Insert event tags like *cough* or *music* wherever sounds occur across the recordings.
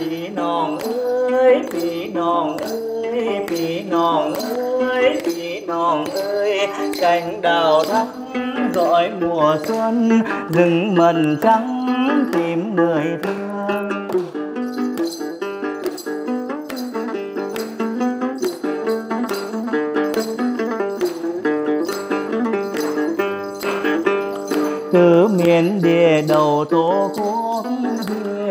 phí nòng ơi phí nòng ơi phí nòng ơi phí nòng ơi. Cành đào thắm gọi mùa xuân, rừng mần trắng tìm người thương. Từ miền địa đầu tổ quốc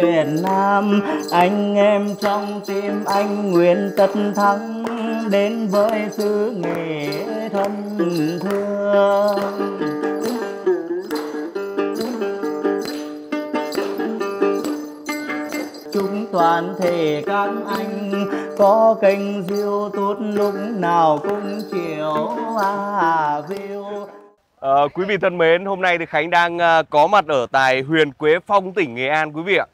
Việt Nam. Anh em trong tim anh nguyện tất thắng đến với xứ nghệ thân thương. Chúng toàn thể các anh có kênh youtube lúc nào cũng chiều à view. À, quý vị thân mến, hôm nay thì Khánh đang uh, có mặt ở tại huyện Quế Phong, tỉnh Nghệ An quý vị ạ.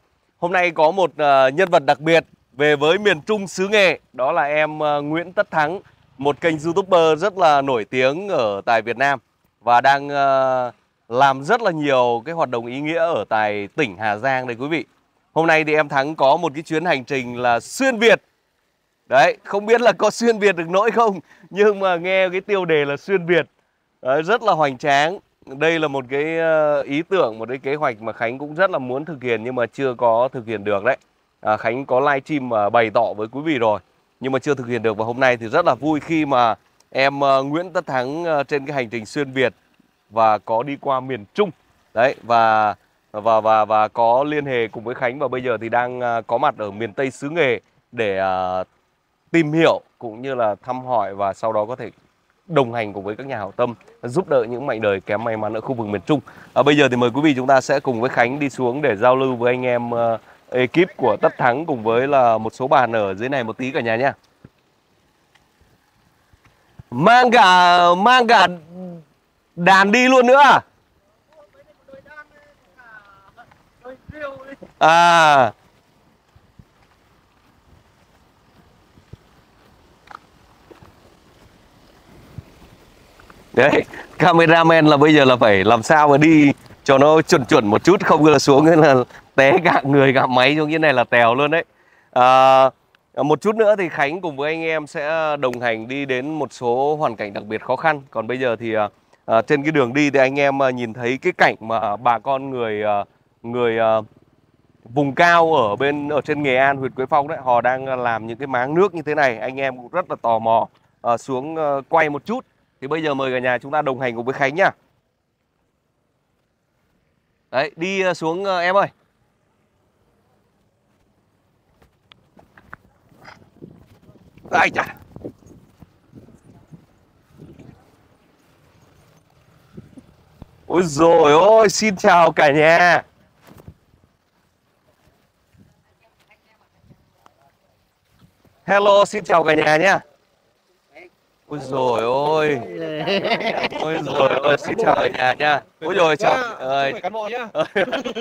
Hôm nay có một uh, nhân vật đặc biệt về với miền Trung xứ nghệ, đó là em uh, Nguyễn Tất Thắng, một kênh YouTuber rất là nổi tiếng ở tại Việt Nam và đang uh, làm rất là nhiều cái hoạt động ý nghĩa ở tại tỉnh Hà Giang đây quý vị. Hôm nay thì em Thắng có một cái chuyến hành trình là xuyên Việt. Đấy, không biết là có xuyên Việt được nỗi không, nhưng mà nghe cái tiêu đề là xuyên Việt Đấy, rất là hoành tráng đây là một cái ờ, ý tưởng một cái kế hoạch mà Khánh cũng rất là muốn thực hiện nhưng mà chưa có thực hiện được đấy. À, Khánh có livestream và bày tỏ với quý vị rồi nhưng mà chưa thực hiện được. Và hôm nay thì rất là vui khi mà em ờ, Nguyễn Tất Thắng ờ, trên cái hành trình xuyên Việt và có đi qua miền Trung. Đấy và và và và có liên hệ cùng với Khánh và bây giờ thì đang có mặt ở miền Tây xứ Nghề để uh, tìm hiểu cũng như là thăm hỏi và sau đó có thể đồng hành cùng với các nhà hảo tâm giúp đỡ những mảnh đời kém may mắn ở khu vực miền Trung. À, bây giờ thì mời quý vị chúng ta sẽ cùng với Khánh đi xuống để giao lưu với anh em uh, ekip của Tất Thắng cùng với là một số bàn ở dưới này một tí cả nhà nha. Mang cả mang cả đàn đi luôn nữa à? À đấy cameraman là bây giờ là phải làm sao mà đi cho nó chuẩn chuẩn một chút không là xuống là té *laughs* cả người cả máy xuống như này là tèo luôn đấy. À, một chút nữa thì Khánh cùng với anh em sẽ đồng hành đi đến một số hoàn cảnh đặc biệt khó khăn. Còn bây giờ thì à, à trên cái đường đi thì anh em à, nhìn thấy cái cảnh mà bà con người à, người vùng cao ở bên ở trên Nghệ An huyện Quế Phong đấy họ đang làm những cái máng nước như thế này. Anh em cũng rất là tò mò à, xuống quay một chút thì bây giờ mời cả nhà chúng ta đồng hành cùng với Khánh nhá Đấy, đi ờ, xuống ờ, em ơi. Ai chà. Ôi rồi ôi xin chào cả nhà. Hello, xin chào cả nhà nhé Ôi rồi ôi Ôi rồi ôi Xin chào cả nhà nha. Ôi rồi chào ơi. Cán bộ nhá.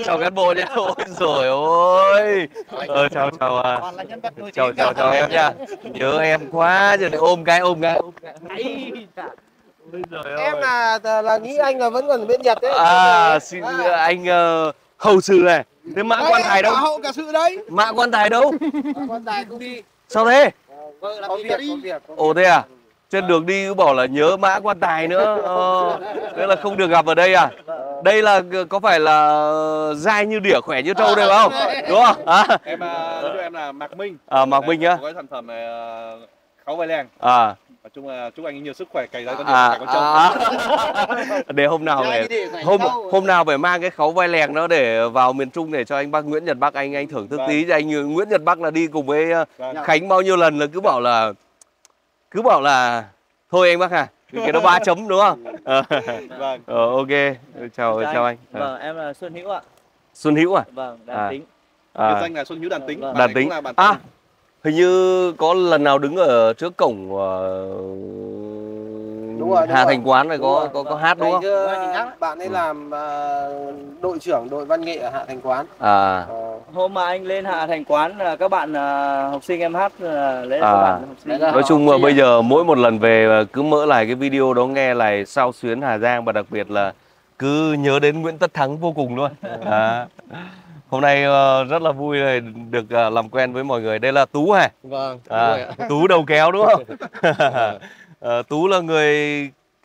Chào cán bộ nhá. Ôi rồi ôi Ờ chào chào à. Chào chào chào em nha. Nhớ em quá Giờ này ôm cái ôm cái em là là nghĩ anh là vẫn còn ở bên Nhật đấy. À xin anh uh, hầu sự này. Thế mã quan tài đâu? hậu cả sự đấy. Mã quan tài đâu? Quan tài cũng đi. Sao thế? Vợ làm việc có việc Ồ thế à trên đường đi cứ bảo là nhớ mã quan tài nữa. Ờ, nên là không được gặp ở đây à? Đây là có phải là dai như đỉa khỏe như trâu đây phải không? Đúng không? À, em uh, em là mạc minh. À mạc minh nhá. Có cái sản phẩm này uh, khấu vai leng. À. Nói chung là chúc anh nhiều sức khỏe cày ra con à, con trâu. à, để hôm nào để hôm hôm nào phải mang cái khấu vai lèng đó để vào miền Trung để cho anh bác Nguyễn Nhật Bắc anh anh thưởng thức Vâng. tí. Cho anh Nguyễn Nhật Bắc là đi cùng với Vâng. Khánh bao nhiêu lần là cứ bảo là cứ bảo là thôi anh bác à cái đó ba chấm đúng không? Ờ. *laughs* Vâng. Ờ, ok. Chào chào anh. Ờ. Vâng, em là Xuân Hữu ạ. Xuân Hữu à, Vâng, đàn À. tính. biệt à danh là xuân hữu đàn tính. Vâng. Đàn tính cũng là bạn à hình như có lần nào đứng ở trước cổng uh, Đúng rồi, đúng Hà rồi. Thành Quán này có rồi. có có hát đúng không bạn ấy làm à, đội trưởng đội văn nghệ ở Hạ Thành Quán à Ờ, Hôm mà anh lên Hạ Thành quán là các bạn à, học sinh em hát là lấy À. các bạn học sinh. Đấy nói chung sinh bây giờ mỗi một lần về cứ mở lại cái video đó nghe lại sao xuyến Hà Giang và đặc biệt là cứ nhớ đến Nguyễn Tất Thắng vô cùng luôn à. Hôm nay ờ, rất là vui này được ờ, làm quen với mọi người. Đây là Tú hả? Vâng. đúng À, rồi ạ. Tú đầu kéo đúng không? *laughs* *laughs* Ờ, Tú là người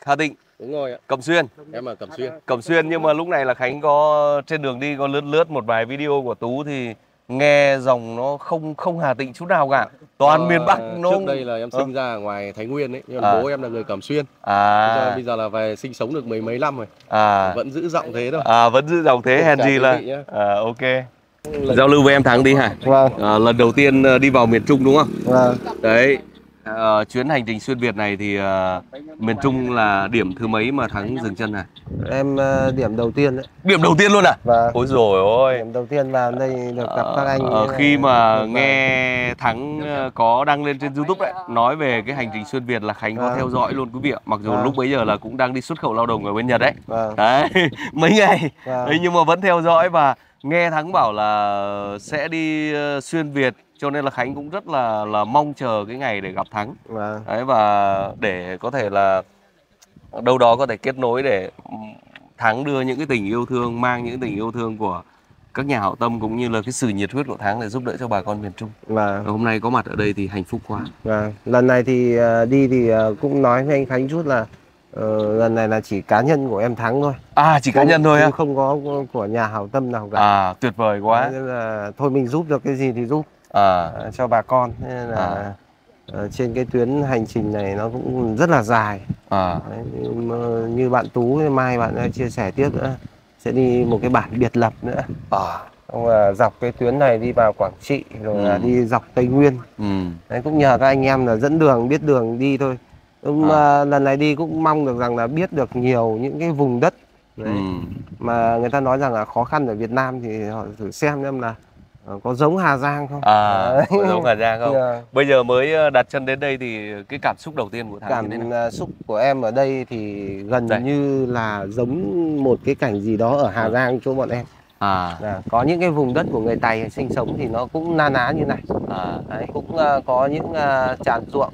Hà Tĩnh, Đúng rồi ạ. Cẩm Xuyên. Em ở Cẩm Xuyên. Cẩm Xuyên nhưng mà lúc này là Khánh có trên đường đi có lướt lướt một vài video của Tú thì nghe dòng nó không không Hà Tĩnh chút nào cả. Toàn Ờ, miền Bắc nó Trước đây là em Ờ. sinh ra ở ngoài Thái Nguyên ấy, nhưng mà À. bố em là người Cẩm Xuyên. Bây giờ, à bây giờ là về sinh sống được mười mấy năm rồi. à Vẫn giữ giọng thế thôi. à vẫn giữ dòng thế hèn gì là à, ok. Giao lưu với em Thắng đi hả? Vâng. À, lần đầu tiên đi vào miền Trung đúng không? Vâng. Đấy, ờ, chuyến hành trình xuyên Việt này thì ờ, miền Trung là điểm thứ mấy mà Thắng dừng chân này? Em ờ, điểm đầu tiên đấy. Điểm đầu tiên luôn à? Và Ôi rồi ôi. điểm đầu tiên vào đây được gặp các anh. Ờ, ấy, khi mà được nghe Thắng có đăng lên trên YouTube đấy nói về cái hành trình xuyên Việt là Khánh có Vâng. theo dõi luôn quý vị ạ. Mặc dù Vâng. lúc bấy giờ là cũng đang đi xuất khẩu lao động ở bên Nhật đấy. Vâng. Đấy, *laughs* mấy ngày. Vâng. Đấy, nhưng mà vẫn theo dõi và nghe Thắng bảo là sẽ đi ờ, xuyên Việt cho nên là Khánh cũng rất là là mong chờ cái ngày để gặp Thắng. Vâng. Đấy và để có thể là đâu đó có thể kết nối để ừm, Thắng đưa những cái tình yêu thương mang những tình yêu thương của các nhà hảo tâm cũng như là cái sự nhiệt huyết của Thắng để giúp đỡ cho bà con miền Trung. Vâng. Và hôm nay có mặt ở đây thì hạnh phúc quá. Vâng. Lần này thì ờ, đi thì ờ, cũng nói với anh Khánh chút là ờ, lần này là chỉ cá nhân của em thắng thôi. À chỉ cá nhân thôi á. Không có của nhà hảo tâm nào cả. À tuyệt vời quá. Nên là thôi mình giúp được cái gì thì giúp À ờ, cho bà con. Nên là À. ờ, trên cái tuyến hành trình này nó cũng rất là dài. à Đấy, như, bạn Tú mai bạn chia sẻ tiếp nữa sẽ đi một cái bản biệt lập nữa. à Xong là dọc cái tuyến này đi vào Quảng Trị rồi là Ừ. đi dọc Tây Nguyên. ừ Đấy cũng nhờ các anh em là dẫn đường biết đường đi thôi. Nhưng À. mà lần này đi cũng mong được rằng là biết được nhiều những cái vùng đất ừ đấy, mà người ta nói rằng là khó khăn ở Việt Nam thì họ thử xem xem là ờ, có giống Hà Giang không. à Đấy. có giống Hà Giang không? Dạ. Bây giờ mới ờ, đặt chân đến đây thì cái cảm xúc đầu tiên của Thắng Cảm thế nào? ờ, xúc của em ở đây thì gần Đây. như là giống một cái cảnh gì đó ở Hà Ừ. Giang chỗ bọn em. À Là có những cái vùng đất của người Tày sinh sống thì nó cũng na ná như này. à Đấy, cũng ờ, có những ờ, tràn ruộng,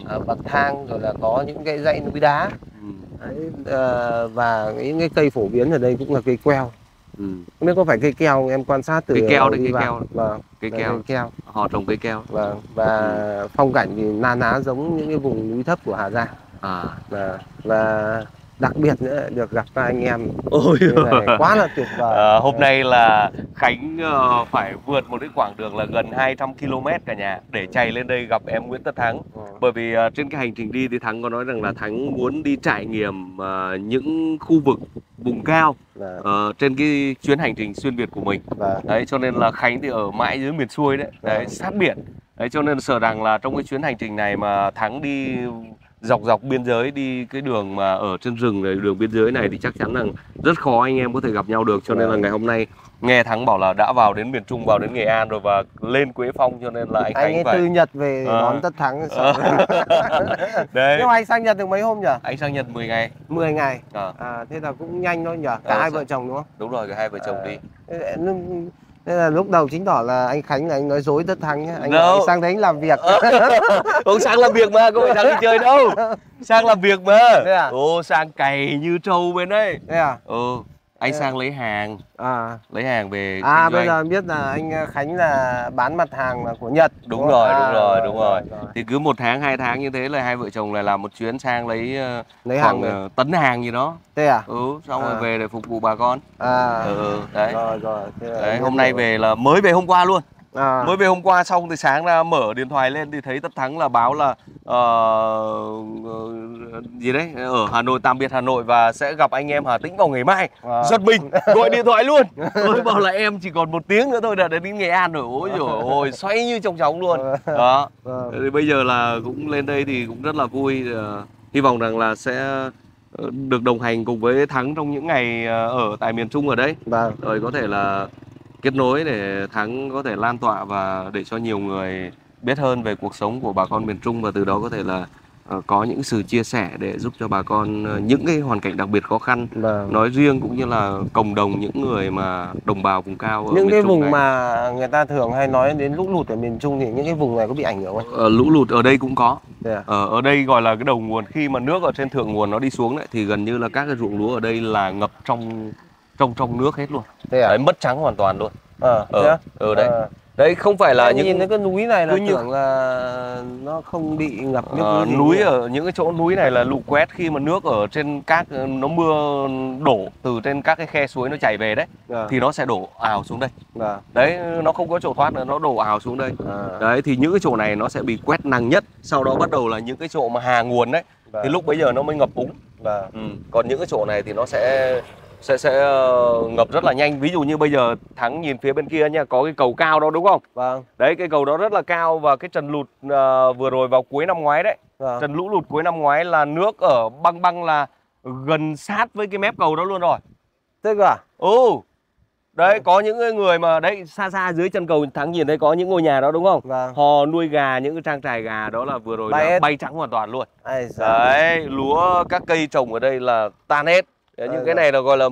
ừ, ờ, bậc thang rồi là có những cái dãy núi đá. ừ, Đấy, ờ, và những cái cây phổ biến ở đây cũng là cây keo ừ. không biết có phải cây keo em quan sát từ Cây keo đấy, cây vào. keo. vâng Cây keo, cây keo họ trồng cây keo. vâng và phong cảnh thì na ná giống những cái vùng núi thấp của Hà Giang À và và đặc biệt nữa được gặp các anh em ôi này quá là tuyệt vời À, hôm nay là Khánh ờ, phải vượt một cái quãng đường là gần 200 km cả nhà để chạy lên đây gặp em Nguyễn Tất Thắng. Ừ. Bởi vì ờ, trên cái hành trình đi thì Thắng có nói rằng là Thắng muốn đi trải nghiệm ờ, những khu vực vùng cao Và, ờ, trên cái chuyến hành trình xuyên Việt của mình. và Đấy cho nên là Khánh thì ở mãi dưới miền xuôi đấy, đấy Vâng. sát biển. Đấy cho nên sợ rằng là trong cái chuyến hành trình này mà Thắng đi dọc dọc biên giới đi cái đường mà ở trên rừng này đường biên giới này thì chắc chắn là rất khó anh em có thể gặp nhau được cho nên là Vâng. ngày hôm nay nghe Thắng bảo là đã vào đến miền Trung vào đến Nghệ An rồi và lên Quế Phong cho nên là anh, anh Khánh ấy phải từ Nhật về Ờ. đón tất thắng sợ. *laughs* đấy nhưng mà anh sang Nhật được mấy hôm nhỉ anh sang Nhật 10 ngày 10 ngày à, à, thế là cũng nhanh thôi nhỉ cả Ờ, hai sao? vợ chồng đúng không đúng rồi cả hai vợ chồng À. đi Thế nên- là lúc đầu chính tỏ là anh Khánh là anh nói dối tất thắng nhá. Anh, anh sang đấy anh làm việc. *laughs* Không sang làm việc mà, không phải sang đi chơi đâu *laughs* Sang làm việc mà Thế à? Ồ, sang cày như trâu bên đây Thế à? Ừ, anh à? sang lấy hàng À, Lấy hàng về à bây giờ biết là anh ờ, Khánh là bán mặt hàng là của Nhật. Đúng không? rồi, À, đúng rồi, đúng rồi. rồi. Thì cứ một tháng, hai tháng như thế là hai vợ chồng lại làm một chuyến sang lấy ờ, Lấy hàng về. ờ, tấn hàng gì đó Thế à? Ừ, xong rồi À. về để phục vụ bà con À. Ừ, đấy Rồi rồi. Thế Đấy, hôm nay rồi. về là mới về hôm qua luôn À. Mới về hôm qua xong thì sáng ra mở điện thoại lên thì thấy Tất Thắng là báo là ờ, ờ, gì đấy ở Hà Nội tạm biệt Hà Nội và sẽ gặp anh em Hà Tĩnh vào ngày mai. À. Giật mình gọi điện thoại luôn. *laughs* Tôi bảo là em chỉ còn một tiếng nữa thôi là đến Nghệ An rồi. Ôi dồi ôi xoay như trong chóng luôn. Đó. Vâng. Thì bây giờ là cũng lên đây thì cũng rất là vui. Ờ, hy vọng rằng là sẽ được đồng hành cùng với Thắng trong những ngày ở tại miền Trung ở đây Vâng. rồi có thể là kết nối để thắng có thể lan tỏa và để cho nhiều người biết hơn về cuộc sống của bà con miền Trung và từ đó có thể là ờ, có những sự chia sẻ để giúp cho bà con ờ, những cái hoàn cảnh đặc biệt khó khăn Vâng. nói riêng cũng như là cộng đồng những người mà đồng bào vùng cao ở Những miền cái Trung vùng này. mà người ta thường hay nói đến lũ lụt ở miền Trung thì những cái vùng này có bị ảnh hưởng không? Ờ, lũ lụt ở đây cũng có Thế à? Ờ, ở đây gọi là cái đầu nguồn khi mà nước ở trên thượng nguồn nó đi xuống đấy thì gần như là các cái ruộng lúa ở đây là ngập trong trong trong nước hết luôn à? đấy, mất trắng hoàn toàn luôn Ờ, Ở á? ở đấy. Ờ. Đấy không phải là Em những nhìn thấy cái núi này là cứ như- tưởng là nó không bị ngập nước Ờ, núi nhỉ? ở những cái chỗ núi này là lũ quét khi mà nước ở trên các nó mưa đổ từ trên các cái khe suối nó chảy về đấy Vâng, thì nó sẽ đổ ào xuống đây vâng. đấy nó không có chỗ thoát nữa nó đổ ào xuống đây À, đấy thì những cái chỗ này nó sẽ bị quét nặng nhất sau đó bắt đầu là những cái chỗ mà hà nguồn đấy thì lúc bấy giờ nó mới ngập úng vâng. ừ. còn những cái chỗ này thì nó sẽ sẽ sẽ ờ, ngập rất là nhanh ví dụ như bây giờ thắng nhìn phía bên kia nha có cái cầu cao đó đúng không Vâng, đấy cái cầu đó rất là cao và cái trần lụt ờ, vừa rồi vào cuối năm ngoái đấy vâng. Trận lũ lụt cuối năm ngoái là nước ở băng băng là gần sát với cái mép cầu đó luôn rồi. Thế cơ à? Ừ. Đấy có những người mà đấy xa xa dưới chân cầu thắng nhìn thấy có những ngôi nhà đó đúng không? Vâng. Họ nuôi gà những cái trang trại gà đó là vừa rồi Bay bay trắng hoàn toàn luôn. Ai. Đấy, lúa các cây trồng ở đây là tan hết. Những Ôi cái giời. này là gọi là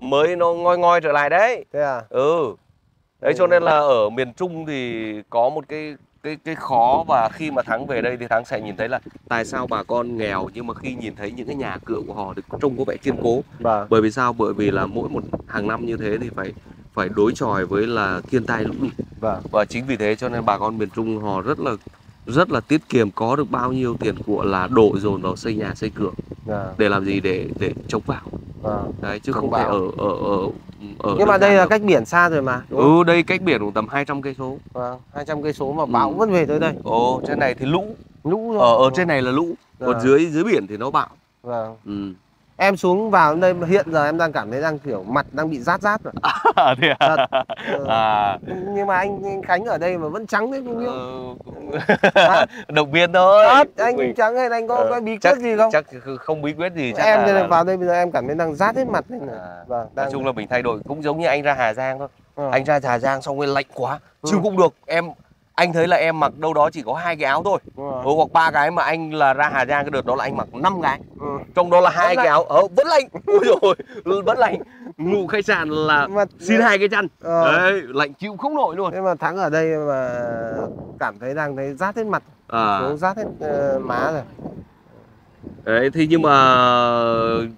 mới nó ngoi ngoi trở lại đấy. Thế à? Ừ. Đấy cho nên là ở miền Trung thì có một cái cái cái khó và khi mà thắng về đây thì thắng sẽ nhìn thấy là tại sao bà con nghèo nhưng mà khi nhìn thấy những cái nhà cửa của họ thì trông có vẻ kiên cố Vâng. bởi vì sao bởi vì là mỗi một hàng năm như thế thì phải phải đối chọi với là thiên tai lũ lụt Vâng. và chính vì thế cho nên bà con miền Trung họ rất là rất là tiết kiệm có được bao nhiêu tiền của là đổ dồn vào xây nhà xây cửa Vâng. để làm gì để để chống bão Vâng. đấy chứ Chống không thể bão. ở ở ở ở Nhưng mà đây là được. cách biển xa rồi mà. đúng không? ừ đây cách biển cũng tầm 200 cây số Vâng. 200 cây số mà bão Ừ. vẫn về tới đây. ồ trên này thì lũ Lũ rồi. ở ở trên này là lũ còn Vâng. dưới dưới biển thì nó bão Vâng. ừ. Em xuống vào đây hiện giờ em đang cảm thấy đang kiểu mặt đang bị rát rát rồi. *laughs* à, thế à? Thật. *laughs* Ờ, à Nhưng mà anh, anh Khánh ở đây mà vẫn trắng đấy không biết. ờ, cũng- *laughs* động viên thôi Thật, anh Mình- trắng hay anh có Ờ, cái bí chắc, quyết gì không? chắc không bí quyết gì chắc em là, vào đây bây giờ em cảm thấy đang rát hết mặt này. À, Vâng, nói đang chung là mình thay đổi cũng giống như anh ra Hà Giang thôi Ờ. anh ra Hà Giang xong rồi lạnh quá Ừ. chứ cũng được em anh thấy là em mặc đâu đó chỉ có hai cái áo thôi. Ừ, hoặc ba cái mà anh là ra Hà Giang cái đợt đó là anh mặc năm cái. Ừ. trong đó là hai cái áo. Ờ vẫn lạnh. Ôi rồi vẫn lạnh. Ngủ khách sạn là Mà- xin hai cái chăn. Ờ. đấy lạnh chịu không nổi luôn. Thế mà thắng ở đây mà cảm thấy đang thấy rát hết mặt, à, rát hết ờ, má rồi. đấy thế nhưng mà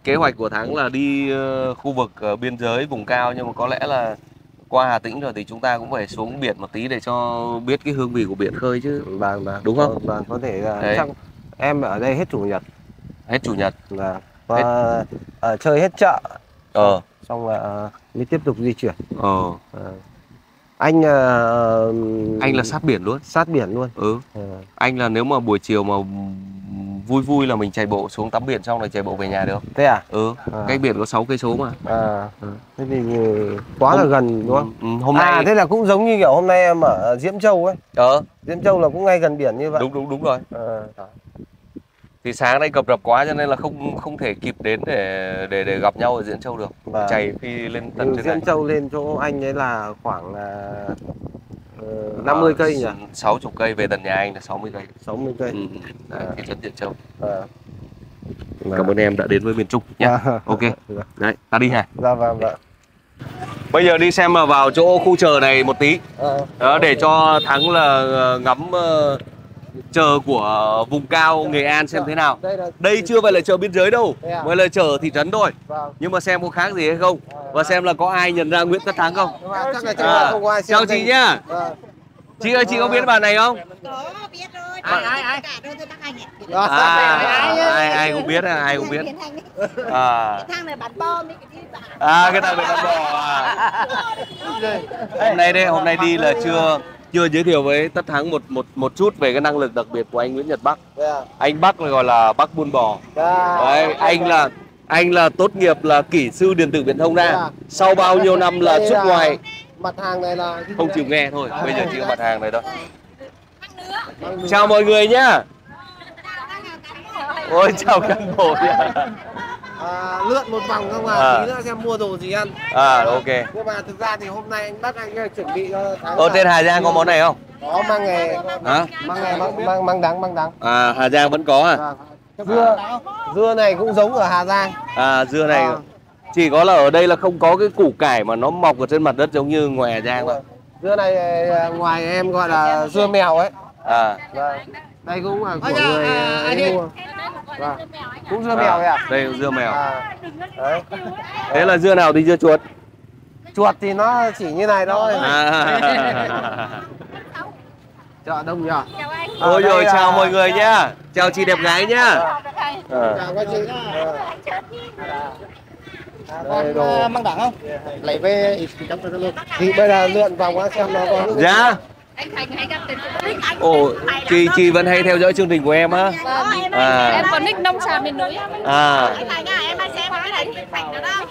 kế hoạch của thắng là đi ờ, khu vực ờ, biên giới vùng cao nhưng mà có lẽ là qua Hà Tĩnh rồi thì chúng ta cũng phải xuống biển một tí để cho biết cái hương vị của biển khơi chứ Vâng, vâng. Đúng không? Vâng, có thể là Đấy. chắc em ở đây hết chủ nhật hết chủ nhật là và ở chơi hết chợ ờ xong là ờ, mới tiếp tục di chuyển. ờ Ờ. Anh ờ, anh là sát biển luôn sát biển luôn. ừ Ờ. anh là nếu mà buổi chiều mà vui vui là mình chạy bộ xuống tắm biển xong rồi chạy bộ về nhà được Thế à? ừ À. cách biển có 6 cây số mà À. Ừ. Thế thì quá là Hôm- gần đúng không? ừ, hôm nay À thế là cũng giống như kiểu hôm nay em ở Diễm Châu ấy. ờ Diễm Châu là cũng ngay gần biển như vậy. đúng đúng đúng rồi Ờ. thì sáng nay cập rập quá cho nên là không không thể kịp đến để để để gặp nhau ở diễn châu được Vâng. chạy phi lên tận Từ trên Diễm này Châu lên chỗ anh ấy là khoảng là ờ, 50 cây nhỉ? 60 cây về tận nhà anh là 60 cây 60 cây. ừ. Đấy, À. thị trấn diễn châu Ờ. cảm ơn em đã đến với miền trung nhé Dạ. ok Dạ. đấy ta đi hả Dạ vâng vâng. bây giờ đi xem mà vào chỗ khu chờ này một tí Ờ. đó để cho thắng là ờ, ngắm ờ, chờ của vùng cao nghệ an xem thế nào. Đây là đây chưa phải là chợ biên giới đâu à? mới là chợ thị trấn thôi. Vâng. nhưng mà xem có khác gì hay không và xem là có ai nhận ra nguyễn tất thắng không. À, này không có ai xem chào chị nhá. Vâng. chị ơi chị có biết bà này không? Có biết rồi. Ai, ai, ai? À, Ai cũng biết ai cũng biết. À. Cái thằng này bắn bom bạn. à cái thằng bị bắt bò à. Hôm nay đây hôm nay đi là chưa chưa giới thiệu với tất thắng một một một chút về cái năng lực đặc biệt của anh Nguyễn Nhật Bắc. Thế à? anh Bắc là gọi là Bắc buôn bò. Dạ. đấy anh là anh là tốt nghiệp là kỹ sư điện tử viễn thông ra. Dạ. sau bao nhiêu năm là Đây xuất là- ngoài Mặt hàng này là không chịu nghe thôi bây giờ chỉ có mặt hàng này thôi. Chào mọi người nhá. Ôi chào cán bộ. À, lượn một vòng không à, À. tí nữa xem mua đồ gì ăn. à ok Nhưng mà thực ra thì hôm nay anh bắt anh chuẩn bị cho tháng ở trên Hà Giang có món này không Có mang nghề, hả mang nghề mang mang mang đắng mang đắng. à Hà Giang vẫn có à Vâng. Dưa dưa này cũng giống ở Hà Giang. à dưa này À. chỉ có là ở đây là không có cái củ cải mà nó mọc ở trên mặt đất giống như ngoài Hà Giang thôi Dưa này à, ngoài em gọi là dưa mèo ấy. à Vâng. Đây cũng là của người à, ấy mua. Vâng. Cũng dưa mèo ấy à? đây là dưa mèo À. Đấy. thế là dưa nào thì dưa chuột chuột thì nó chỉ như này thôi À. *laughs* chợ đông nhỉ Chào anh. Ôi rồi là- chào mọi người nhá. Chào chị đẹp gái nhá. Ờ. chào các chị Con đây đồ ờ, mang đẳng không? Lấy về thì bây giờ lượn vòng qua xem nó có Dạ. Anh Thành hay gặp thích anh. Ồ, chị chị vẫn hay theo dõi chương trình của em á. Có, em À. em có nick nông trà miền núi. À. À.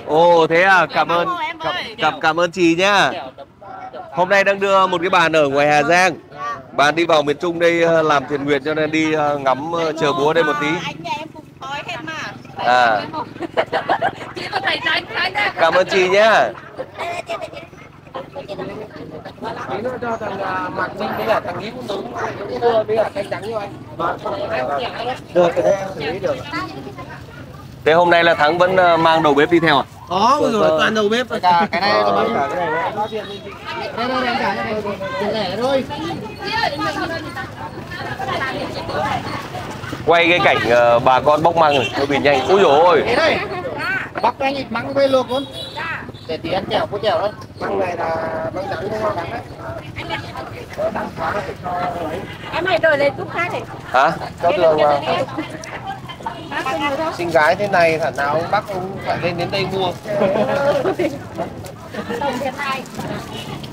Ồ thế à, cảm ơn Cảm cảm, cảm ơn chị nhá. Hôm nay đang đưa một cái bàn ở ngoài Hà Giang. Bạn đi vào miền Trung đây ờ, làm thiện nguyện cho nên đi ờ, ngắm ờ, chờ búa đây một tí. Anh nhà em cùng thói hết mà. À, cảm ơn chị nhá. Tí nữa cho thằng à, Mạc Minh với cả thằng Nghĩ cũng đúng cũng mua với cả canh trắng như anh được thì em xử lý được Thế hôm nay là Thắng vẫn ờ, mang đầu bếp đi theo à? có rồi toàn đầu bếp Cả cái này tôi bán cả cái này này. Đây đây em cả cái này. Lẻ thôi. Quay cái cảnh ờ, bà con bóc măng này, hơi bị nhanh. Úi dồi ôi. Bắt anh mắng về luộc luôn. Để tí ăn chèo, có chèo đấy. măng này là măng trắng không? Em hãy đổi lên chút khác đi. Hả? cho đường vào. sinh gái thế này thằng nào ông bắc ông phải lên đến đây mua.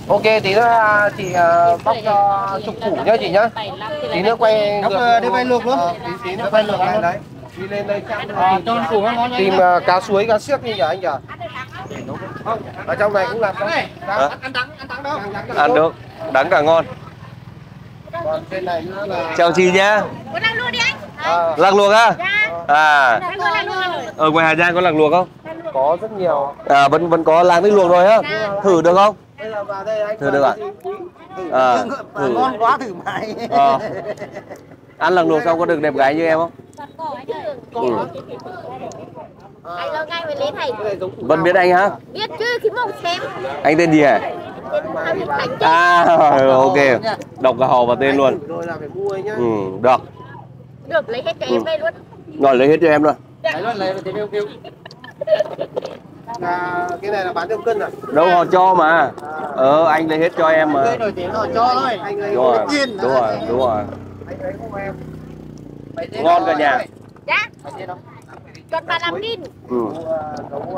Ok tí nữa à, chị à, bóc cho chục củ nhá chị nhá. Tí nữa quay ngược- ờ, đi quay luộc luôn. Ờ, tí, tí nữa quay ngược lại đấy. Đi lên đây À, cho củ ngon tìm à, cá suối cá xiếc như nhờ anh không ở trong này cũng làm đâu Hả? Ăn đắng, ăn đắng đâu. Ăn được, đắng cả ngon. còn trên này nữa là Chào chị nhá. Có đang luôn đi anh. à, Lạc luộc á? Dạ. À, ở ngoài Hà Giang có lạc luộc không? có rất nhiều À, vẫn vẫn có làng nước luộc rồi á. Thử được không? bây giờ vào đây anh Thử được ạ? À, thử. Ngon quá thử mày. Ăn lạc luộc xong có được đẹp gái như em không? Ừ. Anh lâu ngay mới lấy thầy. cái nào biết anh hả? Biết chứ, khi mong xem. Anh tên gì hả? À, ok. Đọc cả họ và tên luôn. Ừ, được. Được lấy hết cho em đây luôn. Rồi lấy hết cho em luôn. Lấy luôn, lấy thì kêu kêu. là cái này là bán theo cân à Đâu họ cho mà. Ờ, anh lấy hết cho em mà. Cây nổi tiếng họ cho thôi. anh lấy Đúng rồi, đúng rồi, đúng rồi. anh lấy em Ngon cả nhà. Dạ. Còn bà làm đinh. Ừ.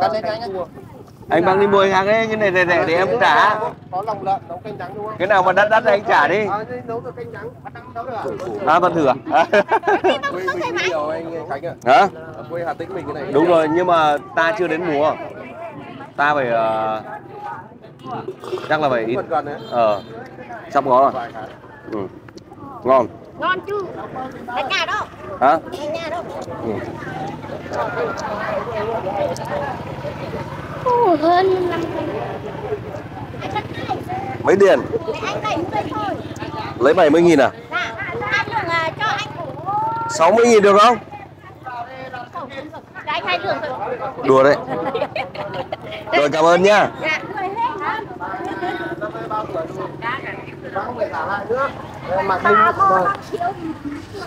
Cắt lên cho anh nhá. Anh mang đi mua hàng ấy, cái này rẻ rẻ thì em cũng trả. có lòng lợn nấu canh trắng đúng không Cái nào mà đắt đắt thì anh trả đi. à, thế nấu được canh trắng bắt nấu được à À, vẫn thử à? quê mình cũng nhiều anh Khánh ạ Hả? ở quê Hà Tĩnh mình cái này Đúng rồi, nhưng mà ta chưa đến mùa. Ta phải ờ, chắc là phải ít. Ờ. Sắp có rồi. Ừ. Ngon. Ngon chứ. Đánh nhà đâu? Hả? Đánh nhà đâu? Ừ. Ồ, hơn năm Mấy tiền? Lấy anh đẩy đây thôi. Lấy 70 nghìn à? Dạ. À, cho anh củ 60 nghìn được không? Thôi. Đùa đấy. Rồi cảm ơn nhá. Mặc Ba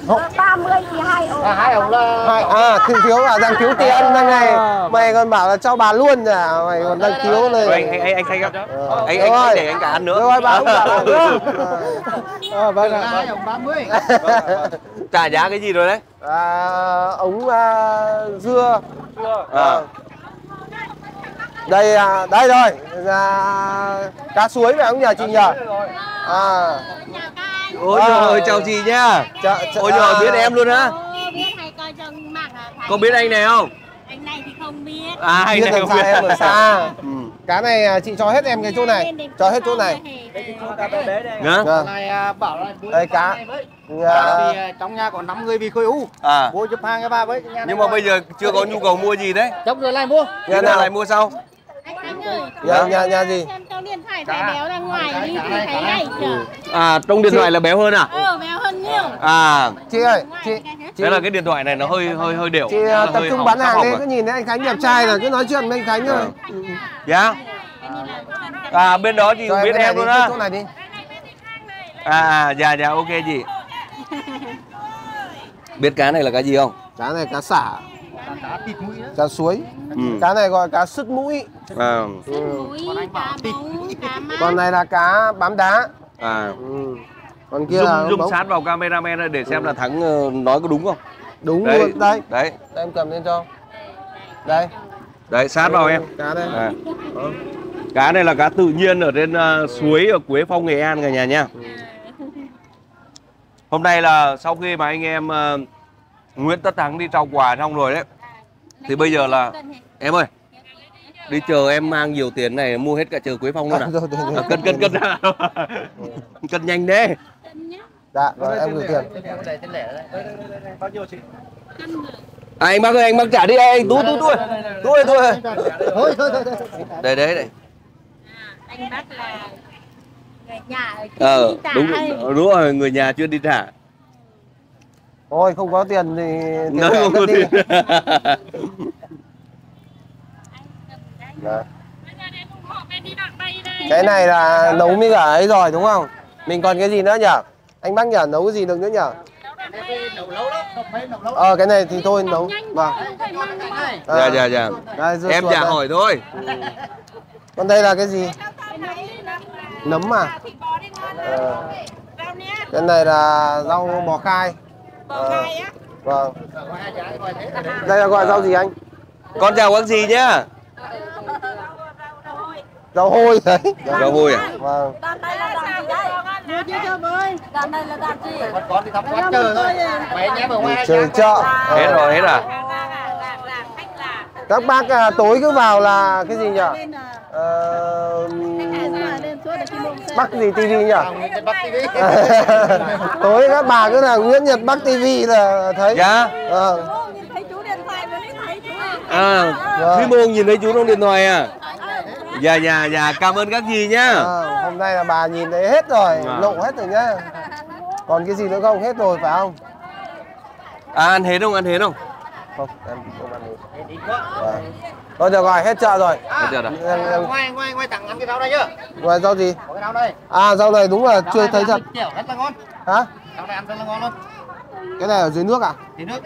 mô ba mươi thì hai ổ. À, hai ông là Hai, à thì thiếu là đang thiếu tiền đây này mày còn bảo là cho bà luôn à mày còn đang thiếu Rồi này anh anh anh anh không? Ờ. Anh anh, anh rồi. để anh cả ăn nữa. Rồi, bà không nữa vâng ạ hai ông 30. Trả giá cái gì rồi đấy? à, ống à, dưa À. đây à, đây rồi à, cá suối phải không nhờ chị nhờ à anh. Ôi À. trời ơi, chào chị nhá. chợ, chợ, Ôi trời biết em luôn á. Biết hay coi chừng mạng à. Có biết anh này không? Anh này thì không biết. À anh biết này không biết. em ở xa Ừ. cá này à, chị cho hết em cái chỗ này cho hết chỗ này Nhá. Này à, bảo là bố Đây, giúp cá. À, à, trong nhà có 5 người bị khối u. À. Bố giúp hàng cho bà với. Nhà Nhưng mà bây giờ chưa có nhu cầu mua gì đấy. Chốc rồi lại mua. Thế nào lại mua sau? Anh Thành ơi. nhà, nhà, nhà gì Xem cho điện thoại thấy béo ra ngoài đi thì thấy này chưa? À trong điện thoại là béo hơn à? Ờ, béo hơn nhiều. À, chị ơi chị chị, thế là cái điện thoại này nó hơi hơi hơi đều. chị à, là tập trung bán hàng đi rồi. cứ nhìn thấy anh Khánh đẹp trai là cứ nói chuyện với anh Khánh thôi Dạ. À bên đó chị biết em luôn á. chỗ này đi À, à dạ dạ ok chị. *laughs* Biết cá này là cá gì không? cá này cá xả cá suối Ừ. cá này gọi cá sứt mũi À, Mũi, cá mú, cá còn này là cá bám đá à. ừ. còn kia là Zoom, zoom bóng- sát vào cameraman này để xem là Thắng ờ, nói có đúng không? đúng Đấy. luôn đây Đấy, Đây, em cầm lên cho đây đấy sát vào em. cá đây À. Cá này là cá tự nhiên ở trên ờ, suối ở Quế Phong Nghệ An cả nhà nha. Hôm nay là sau khi mà anh em ờ, Nguyễn Tất Thắng đi trao quà xong rồi đấy. Thì bây giờ là em ơi, đi chờ em mang nhiều tiền này mua hết cả chờ Quế Phong luôn à? rồi, rồi, rồi. À, cân cân cân. *laughs* Cân nhanh đấy. dạ rồi em gửi tiền. Bao nhiêu chị? À, anh bác ơi anh bác trả đi anh tú tú tú tú ơi tú ơi thôi thôi thôi thôi. đây đấy đây. Anh bác là người nhà ở ờ đúng đúng rồi người nhà chưa đi trả thôi không có tiền thì tiền Nói lẻ không có đi. tiền. Cái này là nấu với cả ấy rồi đúng không? Mình còn cái gì nữa nhỉ? Anh bác nhỉ nấu cái gì được nữa nhỉ? Ờ cái này thì thôi nấu. Vâng. Dạ dạ dạ. Dưa em chả hỏi thôi. Còn đây là cái gì? Nấm à? Ờ. cái này là rau bò khai Ờ, vâng. Đây là gọi rau gì anh? Con chào bác gì nhá? Rau hôi đấy. Rau vui à? Vâng. Đàn đây là đàn gì đấy? Đưa chưa cho với. Đàn đây là đàn gì? đi chơi chợ. Hết Ờ. rồi hết à các bác à, tối cứ vào là cái gì nhỉ Ờ, Bắc gì TV nhỉ? *laughs* tối các bà cứ là Nguyễn Nhật Bắc TV là thấy. dạ Ờ, Nhìn thấy chú điện thoại mới thấy chú. à. Thúy Môn nhìn thấy chú trong điện thoại à dạ dạ dạ cảm ơn các dì nhá ờ, hôm nay là bà nhìn thấy hết rồi, Vâng. lộ hết rồi nhá. Còn cái gì nữa không? Hết rồi phải không? à ăn hết không ăn hết không Không, em không ăn được. Vâng. Thôi được rồi, hết chợ rồi. hết chưa rồi ngoài ngoài ngoài tặng ăn cái rau đây chưa Ngoài rau gì? có cái rau đây À rau này đúng là chưa thấy thật. kiểu rất là ngon Hả? rau này ăn rất là ngon luôn Cái này ở dưới nước à? thì nước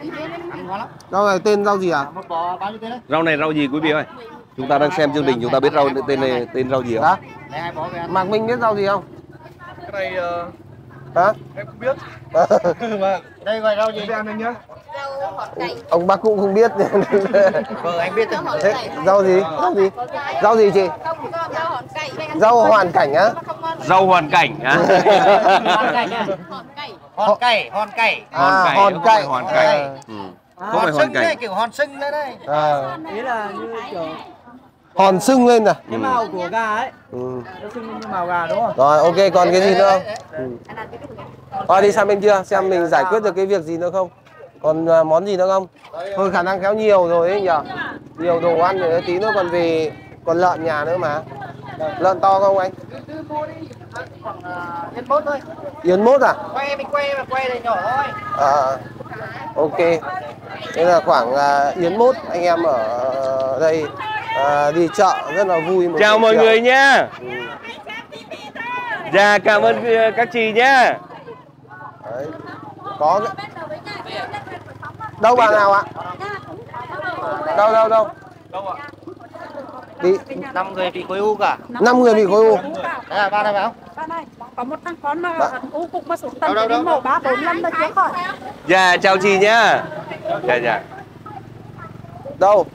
ăn ngon lắm Rau này tên rau gì à? một bò bao nhiêu tiền đấy rau này rau gì quý vị ơi chúng ta đang xem chương trình chúng ta biết rau tên này tên rau gì không ăn Mạc Minh biết rau gì không? cái này ờ, Hả? em không biết *laughs* vâng đây gọi rau gì ăn anh nhá Ông bác cũng không biết. *laughs* vâng anh biết Thế, rau gì? Rau gì? Rau gì chị? Rau hoàn cảnh á? rau *laughs* hoàn cảnh á hòn cày nha hòn cày hòn cày À, hòn không cày. phải hoàn cảnh. ừ. không phải hòn hoàn đây cảnh kiểu hòn sưng đây đây À, ý là như kiểu hòn sưng lên à? cái màu của gà ấy Ừ. nó xưng như màu gà đúng không Rồi, ok, còn cái gì nữa không? Ừ. Thôi đi sang bên kia, xem mình giải quyết được cái việc gì nữa không? Còn à, món gì nữa không? Thôi khả năng khéo nhiều rồi ấy nhỉ? Nhiều đồ ăn rồi, tí nữa còn về còn lợn nhà nữa mà. Lợn to không anh? nhân bốt thôi Yến mốt à? quay mình quay mà quay này nhỏ thôi À, ok. Thế là khoảng à, Yến mốt anh em ở đây à, đi chợ rất là vui. một chào mọi chiều. người nha Ừ. dạ cảm ơn ờ, các chị nhá Đấy. Có cái... Đâu bà nào ạ? Đâu đâu đâu? Bị năm người bị khối u cả 5 người bị khối u. đây là ba này phải không Ba này, có một thằng con mà Dạ. u cục mà xuống Đâu, tầng đâu, đi đâu? mổ ba bốn năm là chữa khỏi. dạ chào chị nhá dạ dạ Đâu?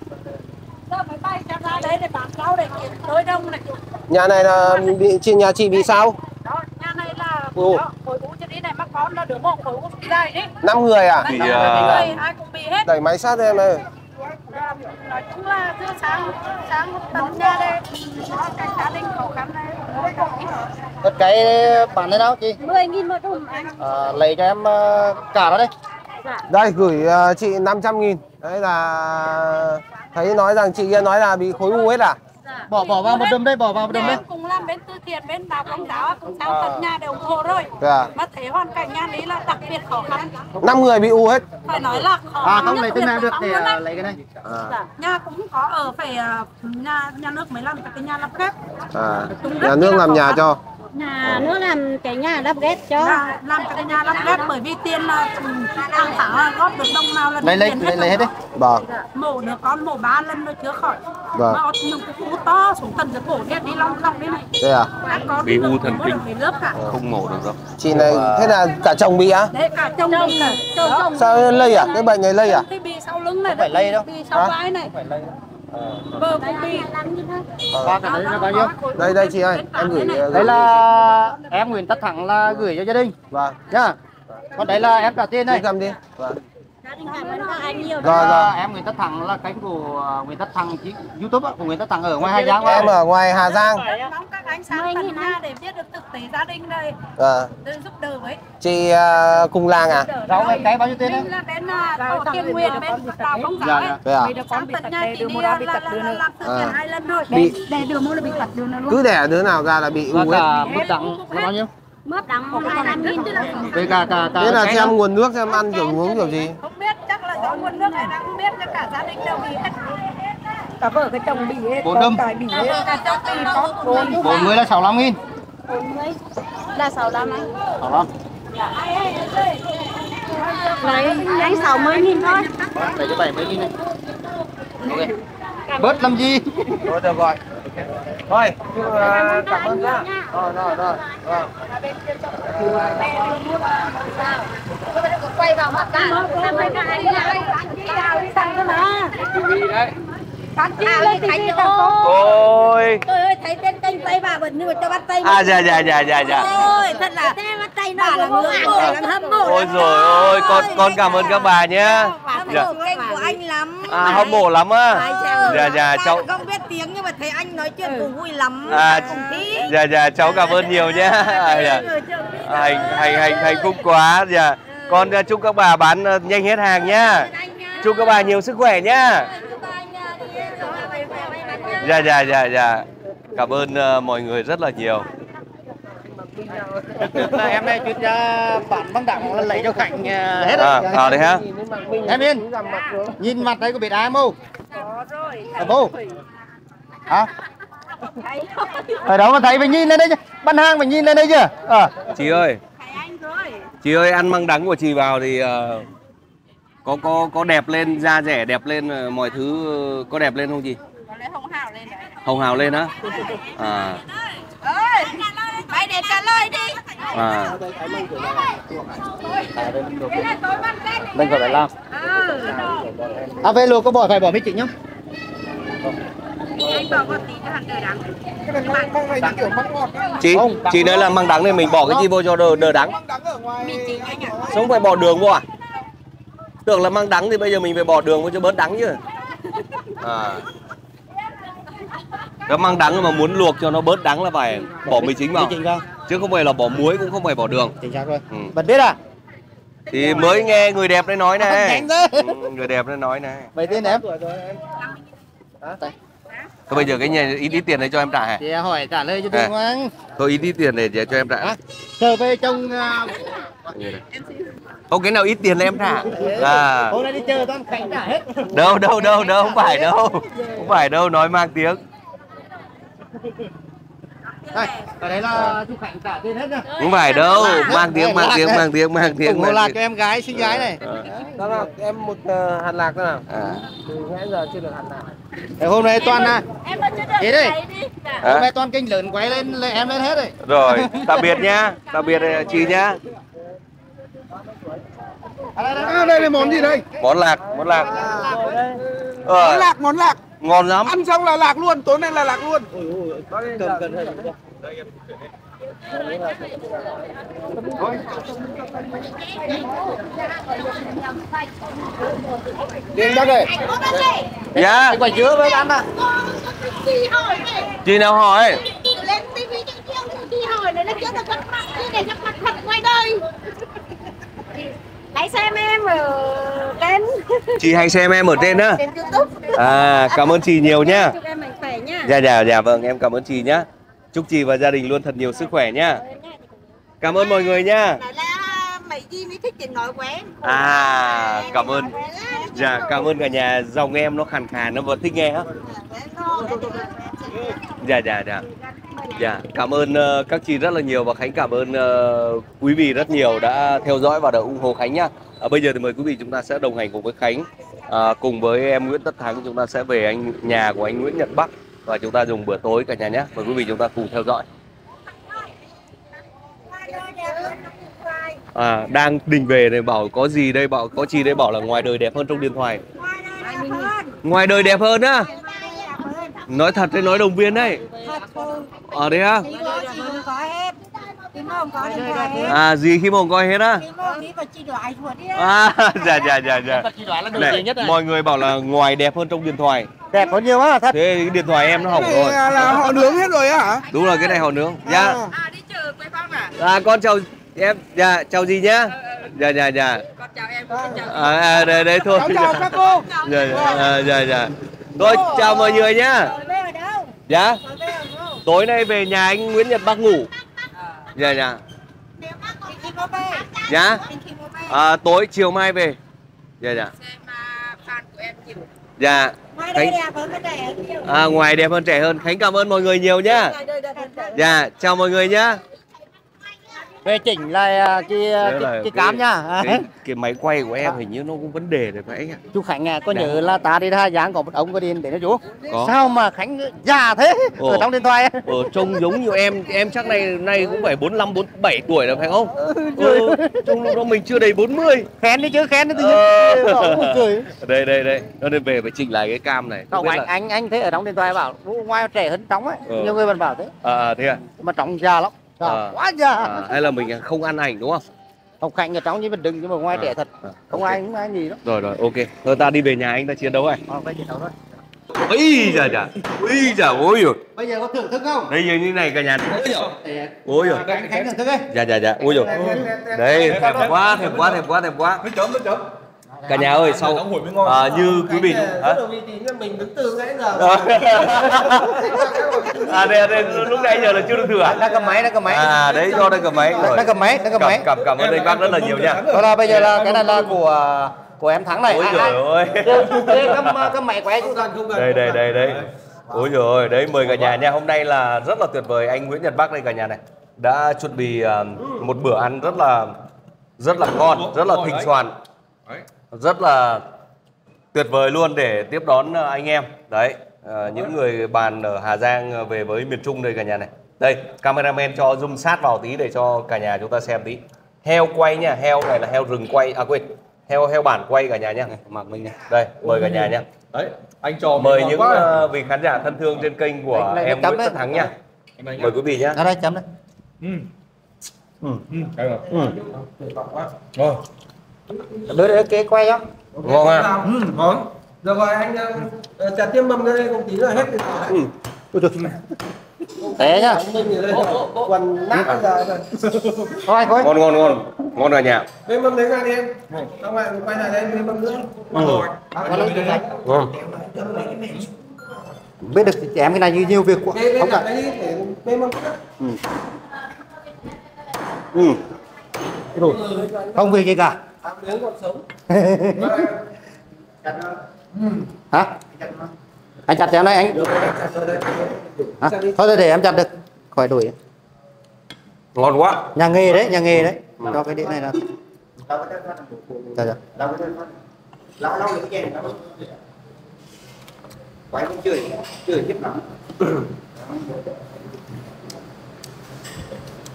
Nhà này là bị chị nhà chị bị sao? Đó, nhà này là đó, khối u trên đi này mắc con là đứa một khối u dài đấy. 5 người à? Mọi người ai cũng bị hết. Đẩy máy sát em ơi. Nói chung là từ sáng sáng một tận nhà đây có cảnh gia đình khó khăn này. tất cái bán thế nào chị 10 nghìn một thùng anh. à, lấy cho em ờ, cả đó đây Đây gửi ờ, chị 500 nghìn. Đấy là thấy nói rằng chị kia nói là bị khối u hết à? bỏ bỏ vào một đâm đây bỏ vào một đâm đây Em cũng làm bên từ thiện bên đạo công giáo cũng sao tận nhà đều ủng hộ rồi. À? Mà thấy hoàn cảnh nhà lý là đặc biệt khó khăn. 5 người bị u hết. Phải nói là khó à không lấy tên nào được luôn à, đấy. lấy cái này Dạ, nhà cũng có ở phải à, nhà nhà nước mới làm cái nhà làm phép À, nhà nước làm nhà cho. Nhà nữa làm cái nhà đắp ghét cho. Dạ, làm cái nhà lắp ghép bởi vì tiền là ừ, hàng tháng góp được đồng nào là lấy lấy lấy lấy hết đi Vâng, mổ đứa con mổ ba lần rồi chữa khỏi Vâng. mà những cái khu to xuống tận cái cổ kia đi long long đi này đây à? các con Bị u thần kinh. cái cả Không mổ được đâu Chị này, thế là cả chồng bị á? đấy cả chồng bị Sao lây à? Cái bệnh này lây à? thì bị sau lưng này phải lây đâu. bị sau vai này vợ cũng bị ba cái đấy là bao nhiêu Đây, đây chị ơi, em gửi... ờ, đấy là em Nguyễn Tất Thắng là gửi cho gia đình Vâng, nhá còn đấy là em trả tiền đây cầm đi. Vâng. Rồi, Rồi, rồi. em Nguyễn Tất Thắng là kênh của Nguyễn Tất Thắng YouTube á, của Nguyễn Tất Thắng ở ngoài Hà Giang Em ở ngoài Hà Giang. mong các anh sang tận nhà để biết được tế gia đình đây Ờ, để giúp đỡ với chị ờ, cùng làng à? rau em cái bao nhiêu tiền đấy là bên à, tổ tiên nguyên bên đảo không Dạ, giáo dạ. ấy Thế à? Mấy đứa con tận nhà chị đi là, là, là, là, làm từ À. thiện hai lần rồi Bị- để đưa mua là bị tật đường này luôn Cứ đẻ đứa nào ra là bị u hết. đắng là bao nhiêu Mướp đắng 25 nghìn tức là với cả cả cả Thế là xem đâu? nguồn nước, xem ăn kiểu uống kiểu gì. không biết chắc là do nguồn nước này đang không biết cho cả gia đình đều bị hết cả vợ cái chồng bị hết đâm. cái bị hết cả chồng bị có bốn mươi là 65 nghìn 40 là 65 anh. 65 Lấy anh 60 nghìn thôi. để cho 70 nghìn này ok bớt làm gì Thôi được rồi. Thôi, mà cảm ơn nhá. Rồi, rồi, rồi. Vâng. Quay vào mặt cả. Làm mấy cái anh chị nào đi sang nữa mà. Các chị lên tivi càng tốt. Ôi. Trời ơi, thấy trên kênh tay bà vẫn như cho bắt tay. À dạ dạ dạ dạ dạ. Ôi, thật là thế bắt tay nó là ngưỡng mộ lắm hâm mộ. Ôi rồi ôi con con cảm ơn các bà nhé Dạ. kênh của anh lắm. À hâm mộ lắm á. Dạ dạ cháu không biết tiếng nhưng mà thấy anh nói chuyện cũng vui lắm. À, dạ dạ cháu cảm ơn nhiều nhé à, dạ. hành hành hành hạnh phúc quá. Dạ. Con à, chúc các bà bán à, nhanh hết hàng nhá. Chúc các bà nhiều sức khỏe nhá dạ dạ dạ dạ. Cảm ơn à, mọi người rất là nhiều. Là em này chuyên gia bản băng đẳng là lấy cho khánh à, hết à, rồi à đấy ha em yên nhìn mặt đấy có biết ai không ở bố hả? Ở đâu mà thấy mình nhìn lên đây chứ? Bán hàng mình nhìn lên đây chưa à chị ơi. Chị ơi ăn măng đắng của chị vào thì ờ, có có có đẹp lên da rẻ đẹp lên ờ, mọi thứ ờ, có đẹp lên không chị? có hào lên đấy hồng hào lên á. À. Ơi mày để trả lời đi. À. Mình phải làm à về luộc có bỏ phải bỏ mấy chị nhá. Chị Không, chị nói là măng đắng này mình bỏ cái gì vô cho đỡ, đỡ đắng. Không phải bỏ đường vô à? Tưởng là măng đắng thì bây giờ mình phải bỏ đường vô cho bớt đắng chứ. À cái măng đắng mà muốn luộc cho nó bớt đắng là phải bỏ mì chính vào. Mì chính vào. chứ không phải là bỏ muối cũng không phải bỏ đường. Chính xác rồi Ừ. bật biết à? Thì mới nghe người đẹp đấy nói này. *laughs* Ừ, người đẹp đấy nói này. Vậy tên em? Thôi bây giờ cái nhà ít ít tiền đấy cho em trả hả? Chị hỏi trả lời cho À. tôi ngoan thôi ít ít tiền để để cho em trả. À, trở về trong à, Như này. không cái nào ít tiền là em trả? À. Hôm nay đi chơi toàn khánh trả hết. Đâu đâu đâu đâu không phải đâu. Không phải đâu nói mang tiếng đây ở đây là chú khánh trả tiền hết nha không phải đâu mang tiếng mang tiếng mang tiếng mang tiếng ủng lạc cho em gái xinh gái này Đó là em một ờ, hạt lạc đó nào. à. Từ nãy giờ chưa được hạt lạc. Thế hôm nay toàn à Em ơi, chưa được cái đi. hôm Hả? nay toàn kênh lớn quay lên lên em lên hết rồi rồi *laughs* tạm biệt nhá tạm biệt ờ, chị nhá À, đây là món gì đây? món lạc món lạc Món ờ, lạc, món lạc. Ngon lắm. Ăn xong là lạc luôn, tối nay là lạc luôn. Đi bác ơi. dạ. Quả chứa với ăn à chị nào hỏi? Lên tivi cho chiêu đi hỏi này nó chưa được gặp mặt chứ để gặp mặt thật ngoài đời. Hãy xem em ở trên. Chị hay xem em ở trên á. Trên YouTube. À cảm ơn chị nhiều nhá. Chúc em mạnh khỏe nha. dạ dạ dạ vâng em cảm ơn chị nhá. Chúc chị và gia đình luôn thật nhiều sức khỏe nhá. Cảm ơn mọi người nhá. Em. à cảm ơn. Dạ cảm ơn cả nhà. Dòng em nó khàn khàn nó vẫn thích nghe á. Dạ dạ dạ. Dạ, cảm ơn ờ, các chị rất là nhiều và Khánh cảm ơn ờ, quý vị rất nhiều đã theo dõi và đã ủng hộ Khánh nhá. À, bây giờ thì mời quý vị chúng ta sẽ đồng hành cùng với Khánh à, cùng với em Nguyễn Tất Thắng chúng ta sẽ về anh nhà của anh Nguyễn Nhật Bắc và chúng ta dùng bữa tối cả nhà nhé. Mời quý vị chúng ta cùng theo dõi. À, đang định về này bảo có gì đây bảo có chị đây bảo là ngoài đời đẹp hơn trong điện thoại. Ngoài đời đẹp hơn á. Nói thật hay nói đồng viên đấy. Ở đây á. À gì khi không coi hết á. À, dạ dạ dạ dạ. Này, gì nhất này mọi người bảo là ngoài đẹp hơn trong điện thoại. đẹp có nhiều á thật Thế cái điện thoại em nó hỏng rồi. là họ nướng hết rồi á hả Đúng rồi cái này họ nướng. Dạ. À đi chờ quay phong à? À con chào em. Dạ chào gì nhá. Dạ dạ dạ. Con chào em, con chào À, à đây đây thôi. chào các cô Dạ dạ à, dạ dạ. Rồi chào mọi người nhá. Dạ. Tối nay về nhà anh Nguyễn Nhật Bắc ngủ. Dạ dạ. Dạ. À, tối chiều mai về. Dạ dạ. Dạ. Khánh đẹp hơn à, ngoài đẹp hơn trẻ hơn. Khánh cảm ơn mọi người nhiều nhá. Dạ, chào mọi người nhá về chỉnh lại à, cái Đấy cái, là cái cám nha Cái, cái máy quay của em hình như nó có vấn đề rồi phải anh ạ. chú Khánh à, có nhớ là ta đi ra dáng có một ống có điện để nó chú Có. sao mà Khánh già thế Ồ. ở trong điện thoại Ờ, trông giống như em, em chắc này nay cũng phải 45 47 tuổi rồi phải không? Ừ, trông lúc đó mình chưa đầy 40. khen đi chứ khen đi tự nhiên cười *laughs* Đây đây đây, nó nên về phải chỉnh lại cái cam này. không anh là- anh anh thấy ở trong điện thoại bảo "Ủa, ngoài trẻ hơn trong ấy Ờ. nhiều người vẫn bảo thế À, à, thế à? mà trong già lắm À. quá già à? Hay là mình không ăn ảnh đúng không? Ông Khánh ở trong nhưng mà đừng nhưng mà ngoài À. trẻ thật À, không ok. ai không ai gì đó Rồi rồi, ok. Thôi ta đi về nhà anh ta chiến đấu này. Ờ, phải chiến đấu thôi Ý dạ dạ. Ý dạ ôi rồi. bây giờ có thưởng thức không Đây như này cả nhà. Ôi rồi. Ôi rồi. Khánh Khánh thưởng thức ấy Dạ dạ dạ. Ôi rồi. Đấy, thèm quá, thèm quá, thèm quá, thèm quá. Nó chấm, nó chấm. Cả nhà ơi, sau Nóng hổi mới ngon. à, như quý vị hả? uy tín mình đứng từ nãy giờ *laughs* à đây, đây lúc nãy giờ là chưa được thử à? nó cầm máy nó cầm máy À đấy do đây cầm máy rồi. nó cầm máy nó cầm máy Cảm cảm ơn anh bác rất là nhiều nha. đó là bây giờ là cái này là của của em thắng này Ôi À, trời ai- ơi. Đây, cầm cầm máy của em cũng không cần Đây đây đây đây. Ôi trời ơi, đấy mời cả nhà nha. Hôm nay là rất là tuyệt vời anh Nguyễn Nhật Bắc đây cả nhà này. Đã chuẩn bị à, một bữa ăn rất là rất là ngon, rất là thịnh soạn. Đấy. Rất là tuyệt vời luôn để tiếp đón à, anh em. Đấy, à, những người bàn ở Hà Giang à, về với miền Trung đây cả nhà này. Đây, cameraman cho zoom sát vào tí để cho cả nhà chúng ta xem tí. Heo quay nha, heo này là heo rừng quay, à quên, heo heo bản quay cả nhà nha. Mặc mình nha. Đây, mời cả nhà nha. Đấy, anh trò Mời những quá. ờ, vị khán giả thân thương trên kênh của này, em Nguyễn đấy. Tất Thắng nha. Mời quý vị nhé. đây chấm đấy Ừ. Ừ. Đây rồi. Ngon. Đứa đứa kế quay á Ngon à? Ừ, ngon. Rồi rồi anh ờ, chặt tiêm mâm ra đây không tí nữa hết thế nhá. Mình ở đây quần nát ra rồi. Thôi coi Ngon ngon ngon. Ngon cả nhà. lấy mâm đấy ra đi em. Xong lại quay lại đây lấy mâm nữa. Ngon. biết được thì em cái này như nhiều việc của không cả. cái đi để bê mâm Ừ. rồi không việc gì cả Ăn miếng còn sống. Hả? Anh chặt em này anh. Hả? thôi để em chặt được. Khỏi đuổi. Ngon quá. nhà nghề đấy nhà nghề đấy. Cho cái đĩa này là dạ dạ.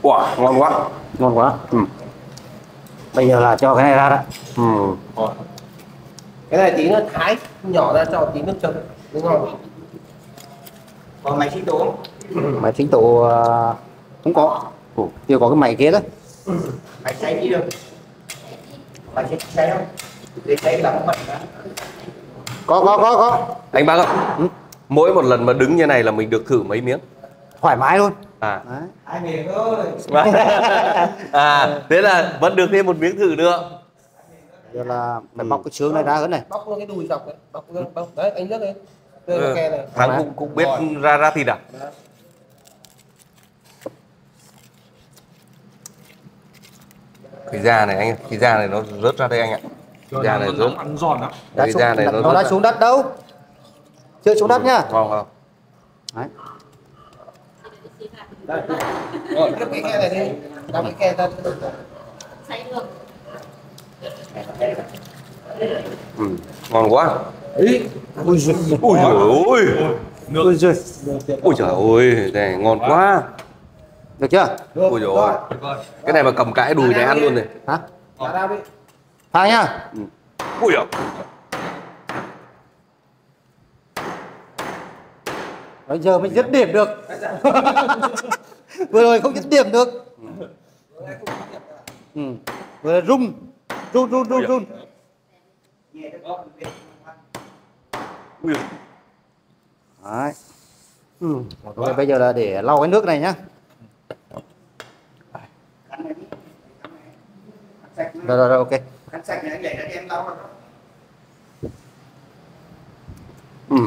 Quả ngon quá. ngon quá. Ừ. bây giờ là cho cái này ra đó. Ừ. cái này tí nữa thái nhỏ ra cho tí nước chấm đúng không? Còn máy sinh tố *clears throat* máy sinh tố ờ, không có. Chỉ có cái máy kia thôi *clears throat* phải xay đi được. Phải xay xay không? Để xay làm mật có có có có. Anh bác ạ. Ừ. Mỗi một lần mà đứng như này là mình được thử mấy miếng. thoải mái luôn À. Đấy. ai miệng *laughs* thôi à, thế là vẫn được thêm một miếng thử nữa. giờ là phải bóc cái xương này ra cái này bóc cái đùi dọc đấy bóc cái bóc đấy anh nhấc lên đây Ừ. là kè này Thắng cũng cũng biết ra ra thịt à? Cái da này anh, cái da này nó rớt ra đây anh ạ. Cái da này rớt. ăn giòn lắm. đã Cái xuống, da này nó nó đã xuống đất đâu chưa xuống đất nhá Ngon không? Đấy. Rồi, cái khe này đi. Đóng cái khe ra. Ừ, ngon quá. Ui giời ui ôi. Ui giời. Ui trời ơi, này ngon quá. Được chưa? Ui giời ơi. Cái này mà cầm cái đùi này ăn luôn này. Hả? Thả ra đi. Phang nhá. Ui giời. Bây giờ mới dứt điểm được. *laughs* Vừa rồi không dứt điểm được. Ừ. Vừa rồi rung. Run run run run. Đấy. Ừ. Rồi bây giờ là để lau cái nước này nhá. Rồi rồi rồi ok. Ừ.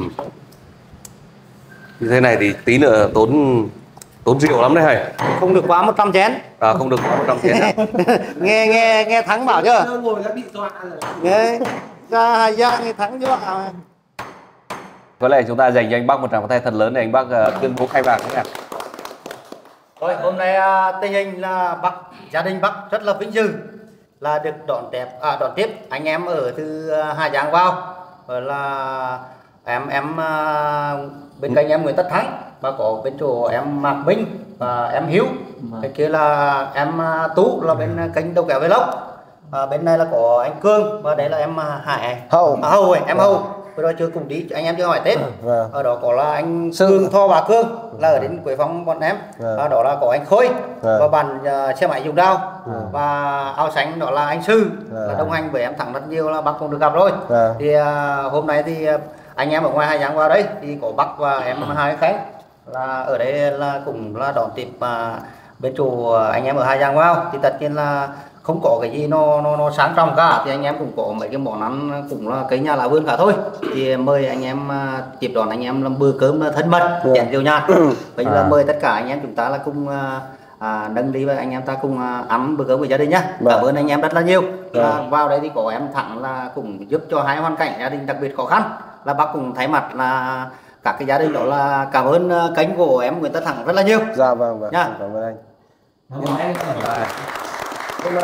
Như thế này thì tí nữa tốn tốn rượu lắm đấy hay. Không được quá 100 chén. À, không được quá 100 chén *laughs* nghe nghe nghe thắng bảo chưa? Nó ngồi đã bị dọa rồi. Nghe ra Hà Giang nghe thắng chưa? À. Có lẽ chúng ta dành cho anh Bắc một tràng tay thật lớn để anh Bắc uh, tuyên bố khai mạc nào. Rồi hôm nay à, tình hình là Bắc gia đình Bắc rất là vinh dự là được đón tiếp à, đón tiếp anh em ở từ à, Hà Giang vào rồi là em em à, bên cạnh em Nguyễn Tất Thắng và có bên chỗ em Mạc Minh và em Hiếu bên kia là em à, Tú là bên kênh đầu kéo vlog và bên này là có anh Cương và đây là em à, Hải Hậu. à, Hậu ấy, em Hậu vừa rồi chưa cùng đi anh em chưa hỏi tên Vâng. ở đó có là anh Sư. Cương Tho bà Cương là ở đến Quế Phong bọn em Vâng. ở đó là có anh Khôi Vâng. và bạn uh, xe máy dùng đao và áo xanh đó là anh Sư Vâng. là đồng hành với em thẳng rất nhiều là bác cũng được gặp rồi Vâng. thì à, hôm nay thì à, anh em ở ngoài Hà Giang vào đây thì có bác và em hai khánh là ở đây là cũng là đón tiếp à, bên chỗ anh em ở Hà Giang vào. Thì tất nhiên là không có cái gì nó nó nó sáng trọng cả. Thì anh em cũng có mấy cái món ăn cũng là cây nhà lá vườn cả thôi. Thì mời anh em à, tiếp đón anh em làm bữa cơm thân mật chén rượu nhạt. Bây giờ là À. mời tất cả anh em chúng ta là cùng à, à, nâng đi và anh em ta cùng à, ăn bữa cơm với gia đình nhá. Vâng. cảm ơn anh em rất là nhiều. Là vào đây thì có em thẳng là cũng giúp cho hai hoàn cảnh gia đình đặc biệt khó khăn là bác cũng thay mặt là các cái gia đình đó là cảm ơn kênh của em Nguyễn Tất Thắng rất là nhiều Dạ vâng vâng. Nha. Cảm ơn anh. Nhưng mà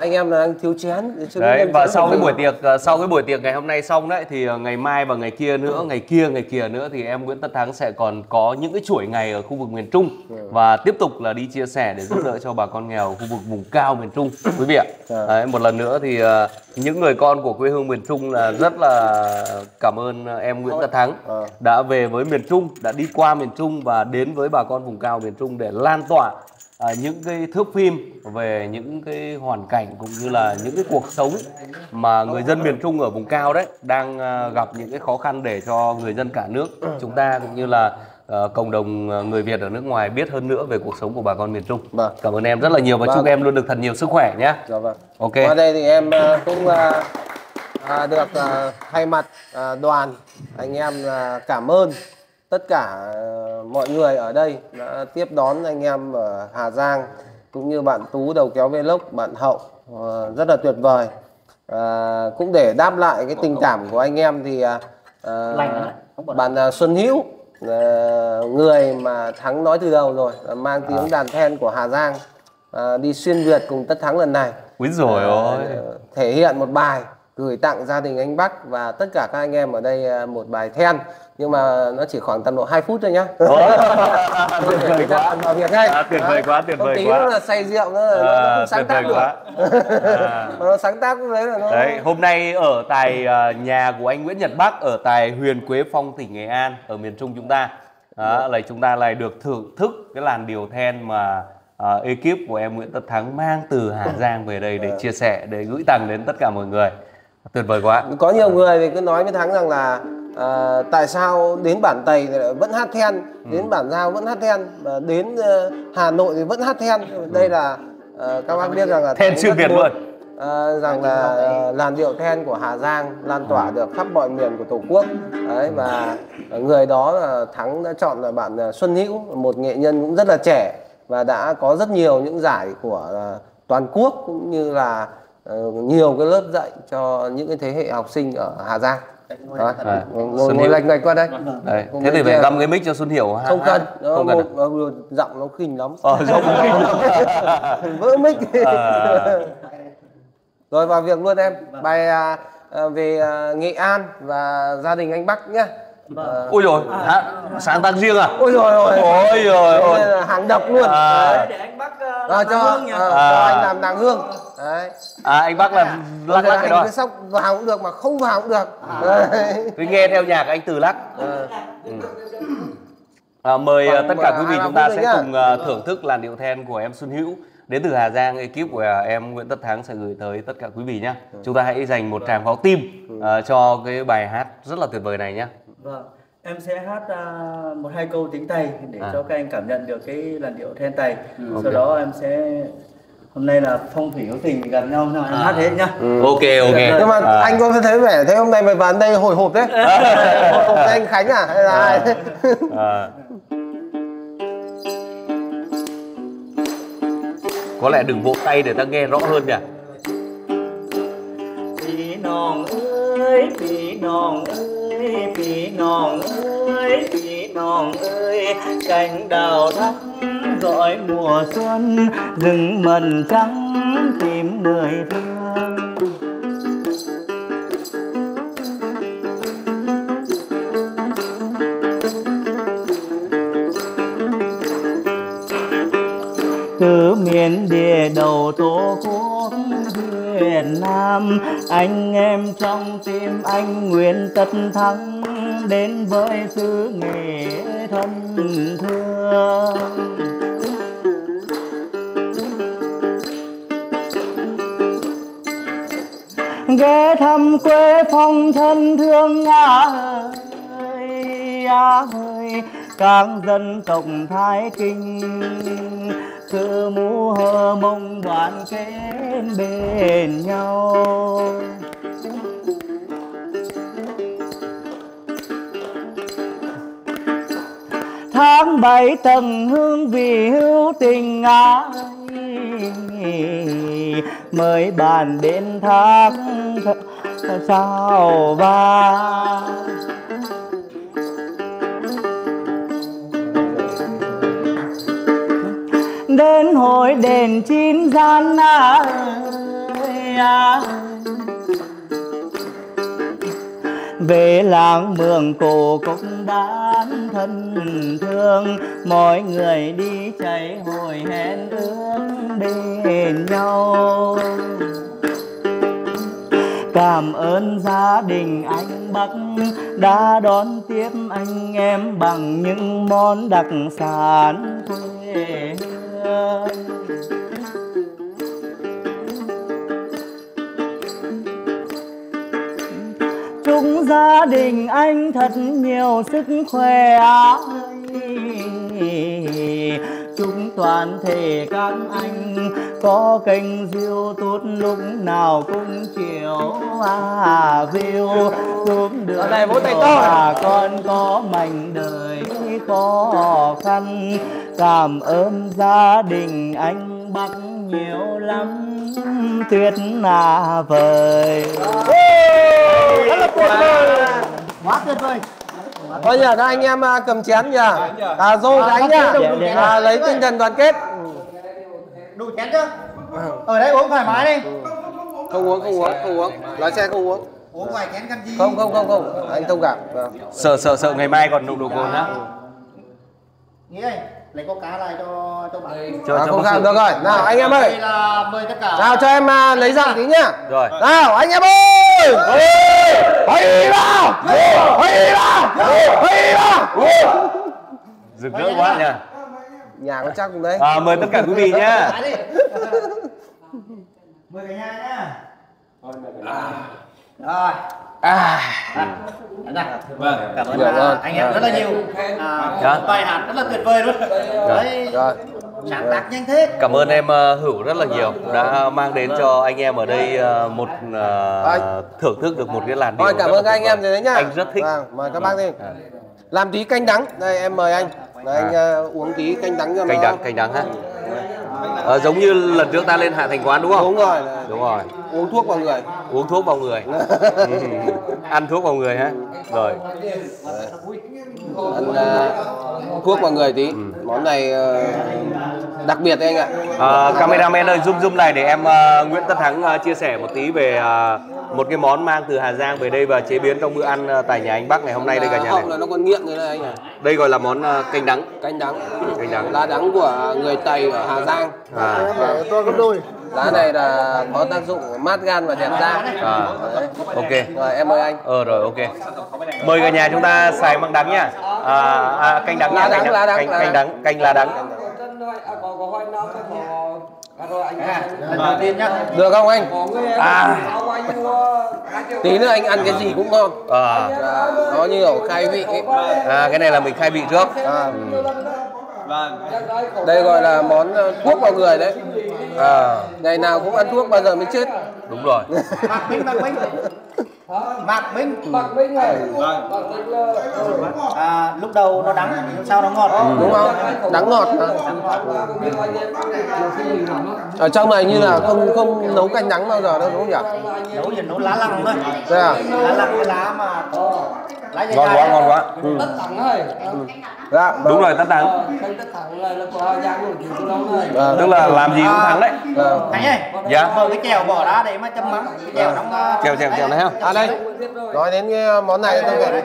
anh em là đang thiếu chén. chưa Đấy và sau cái buổi tiệc ờ, sau cái buổi tiệc ngày hôm nay xong đấy thì ờ, ngày mai và ngày kia nữa, ngày kia ngày kia nữa thì em Nguyễn Tất Thắng sẽ còn có những cái chuỗi ngày ở khu vực miền Trung và tiếp tục là đi chia sẻ để giúp đỡ cho bà con nghèo khu vực vùng cao miền Trung quý vị ạ. Dạ. Đấy, một lần nữa thì ờ, những người con của quê hương miền Trung là rất là cảm ơn em Nguyễn Tất Thắng Ờ. đã về với miền Trung, đã đi qua miền Trung và đến với bà con vùng cao miền Trung để lan tỏa à, những cái thước phim về những cái hoàn cảnh cũng như là những cái cuộc sống mà người dân miền Trung ở vùng cao đấy đang à, gặp những cái khó khăn để cho người dân cả nước chúng ta cũng như là à, cộng đồng người Việt ở nước ngoài biết hơn nữa về cuộc sống của bà con miền Trung. Vâng. Cảm ơn em rất là nhiều và Vâng. chúc em luôn được thật nhiều sức khỏe nhé. Dạ vâng. Ok. Qua đây thì em cũng à, được à, thay mặt à, đoàn anh em à, cảm ơn tất cả à, mọi người ở đây đã tiếp đón anh em ở Hà Giang cũng như bạn Tú đầu kéo Vlog, bạn Hậu à, rất là tuyệt vời. À, cũng để đáp lại cái tình cảm của anh em thì à, à, bạn à, Xuân Hữu à, người mà thắng nói từ đầu rồi mang tiếng đàn then của Hà Giang à, đi xuyên Việt cùng tất thắng lần này Úi rồi ôi. Ờ, thể hiện một bài gửi tặng gia đình anh Bắc và tất cả các anh em ở đây ờ, một bài then nhưng mà nó chỉ khoảng tầm độ 2 phút thôi nhá. *laughs* *laughs* tuyệt vời quá. Vào việc ngay. À, tuyệt vời quá, tuyệt vời tí quá. nữa là say rượu nữa là nó À, không sáng tác được. quá. *laughs* À. nó sáng tác lúc đấy là nó Đấy, hôm nay ở tại à, nhà của anh Nguyễn Nhật Bắc ở tại huyện Quế Phong tỉnh Nghệ An ở miền Trung chúng ta. Đó, là chúng ta lại được thưởng thức cái làn điều then mà à, ekip của em Nguyễn Tất Thắng mang từ Hà Giang về đây để chia sẻ để gửi tặng đến tất cả mọi người. Tuyệt vời quá. có nhiều người thì cứ nói với thắng rằng là à, tại sao đến bản tày thì lại vẫn hát then Ừ. đến bản giao vẫn hát then và đến ờ, hà nội thì vẫn hát then đây là ờ, các bác biết rằng là Then xuyên Việt luôn. ờ, rằng là ờ, làn điệu then của hà giang lan tỏa được khắp mọi miền của tổ quốc đấy và người đó là thắng đã chọn là bạn xuân hữu một nghệ nhân cũng rất là trẻ và đã có rất nhiều những giải của toàn quốc cũng như là nhiều cái lớp dạy cho những cái thế hệ học sinh ở Hà Giang. Đó, À, ngồi, Xuân ngồi lệch lệch qua đây. Đấy, Ngồi thế thì phải găm cái mic cho Xuân Hiểu hát- không cần. Nó không cần à? một, giọng nó khinh lắm. Ờ, giọng *laughs* vỡ mic. À. *laughs* rồi vào việc luôn em. Bài à, à, về à, nghệ an và gia đình anh bắc nhá. Ờ, Ôi rồi, hát sáng tác riêng à? ôi rồi ôi. Ôi rồi hàng độc luôn À. Đấy. để anh bắc ờ, Rồi, làm cho, hương nhỉ? ờ, À. cho anh làm nàng hương đấy À anh Bắc là lắc lắc cái anh đó. cứ sóc vào cũng được mà không vào cũng được À. đấy. Cứ nghe theo nhạc anh từ lắc. Ờ. À, mời à, Vâng, tất cả mời quý vị chúng ta sẽ cùng thưởng thức làn điệu then của em Xuân Hữu đến từ Hà Giang. Ekip của em Nguyễn Tất Thắng sẽ gửi tới tất cả quý vị nhé. Chúng ta hãy dành một tràng pháo tim à, cho cái bài hát rất là tuyệt vời này nhé. Vâng, em sẽ hát à, một hai câu tiếng Tây để À. cho các anh cảm nhận được cái làn điệu then Tây. Sau ok. đó em sẽ hôm nay là phong thủy hữu tình gặp nhau nào em hát hết nhá. Ok ok. nhưng mà À. anh có thấy vẻ thế hôm nay mày vào đây hồi hộp đấy *laughs* hồi hộp với anh khánh à hay là ai *laughs* À. Có lẽ đừng vỗ tay để ta nghe rõ hơn nhỉ. Pí nòng ơi, pí nòng ơi, non ơi, pí non ơi, cành đào thắm gọi mùa xuân rừng mần trắng tìm người thương. Từ miền địa đầu tổ quốc Việt Nam anh em trong tim anh nguyện tất thắng đến với xứ nghệ thân thương. Ghé thăm quê phong thân thương ơi ơi, các dân tộc thái kinh. Cứ mũ hơ mông đoàn kết bên nhau. Tháng bảy tầng hương vì hữu tình ai mời bàn đến tháng sao ba đến hội đền chín gian ơi à. về làng mường cổ cũng đã thân thương mọi người đi chạy hồi hẹn ước bên nhau cảm ơn gia đình anh Bắc đã đón tiếp anh em bằng những món đặc sản quê hương. Chúc gia đình anh thật nhiều sức khỏe Chúc toàn thể các anh có kênh YouTube lúc nào cũng chiều à view. Giúp được đây vỗ tay to. bà con có mảnh đời khó khăn. Cảm ơn gia đình anh Bắc nhiều lắm tuyệt là vời. Rất là tuyệt vời. Quá tuyệt vời. Thôi nhờ các anh em à, cầm chén nhờ. À, dô đánh nhá à, lấy tinh thần đoàn kết. Đủ chén chưa? Ở đây uống thoải mái đi. Không uống không uống không uống. Lái xe không uống. Uống vài chén cần gì? Không không không không. Anh thông cảm. Vâng. Sợ sợ sợ ngày mai còn nồng độ cồn á. nghĩ ơi lấy có cá lại cho cho bạn Cho à, cho không sao được rồi nào anh em đây ơi là mời tất cả nào cho em à, lấy dòng tí nhá Rồi. nào anh em ơi hay là hay là hay là Rực rỡ quá nhỉ. nhà có chắc không đấy À, mời tất cả quý vị nhá. Mời cả nhà nhá rồi À. Đây. Vâng. cảm ơn Dạ à, vâng. anh em rất là nhiều. À, Dạ. một bài hát rất là tuyệt vời luôn. Đấy. rồi sáng tác nhanh thế. Cảm ơn em ờ, Hữu rất là nhiều. Đã mang đến cho anh em ở đây ờ, một ờ, thưởng thức được một cái làn điệu. Thôi cảm ơn các anh em rồi đấy nhá. Anh rất thích. vâng, mời các bác đi. Làm tí canh đắng. Đây em mời anh. Đấy, anh à, uống tí canh đắng cho Canh đắng canh đắng ha. Ờ, giống như lần trước ta lên hạ thành quán đúng không? Đúng rồi. Đúng rồi. Uống thuốc vào người. Uống thuốc vào người. *laughs* Ừ. ăn thuốc vào người ha rồi. Ăn à, thuốc vào người tí. Món này ờ, đặc biệt đấy anh ạ. À, cameraman ơi zoom zoom này để em ờ, Nguyễn Tất Thắng ờ, chia sẻ một tí về ờ, một cái món mang từ Hà Giang về đây và chế biến trong bữa ăn ờ, tại nhà anh Bắc ngày hôm nay đây cả nhà này. là nó còn nghiện thế này anh ạ Đây gọi là món ờ, canh đắng. canh đắng Canh đắng. lá đắng của người Tây ở Hà Giang À, to gấp đôi lá này là có tác dụng mát gan và đẹp da à, Đấy. ok. rồi em mời anh Ờ rồi ok. Mời cả nhà chúng ta xài măng đắng nha. À, à canh đắng nha, Lá canh đắng, lá đắng, canh, lá canh đắng. đắng, canh lá đắng. đầu tiên nhá được không anh? À, tí nữa anh ăn cái gì cũng ngon. À, nó như kiểu khai vị ấy. à cái này là mình khai vị trước. À. đây gọi là món ờ, thuốc vào người đấy. À, ngày nào cũng ăn thuốc bao giờ mới chết. Đúng rồi. *laughs* mạc minh. Mạc minh mạc minh mạc minh này à, lúc đầu nó đắng sau nó ngọt? Đúng không? Đắng ngọt ở trong này như là không không nấu canh đắng bao giờ đâu đúng không nhỉ? Nấu thì nấu lá lăng thôi. Thế à? Lá lăng cái lá mà lá dày Ngon quá, á. ngon quá. dạ Đúng rồi, tất thắng. Vâng. Tức là làm gì cũng thắng đấy. Vâng. Thánh ơi Dạ. mở cái chèo bỏ ra để mà chấm mắm cái chèo trong ờ, Chèo chèo chèo này ha. à đây nói đến cái món này tôi phải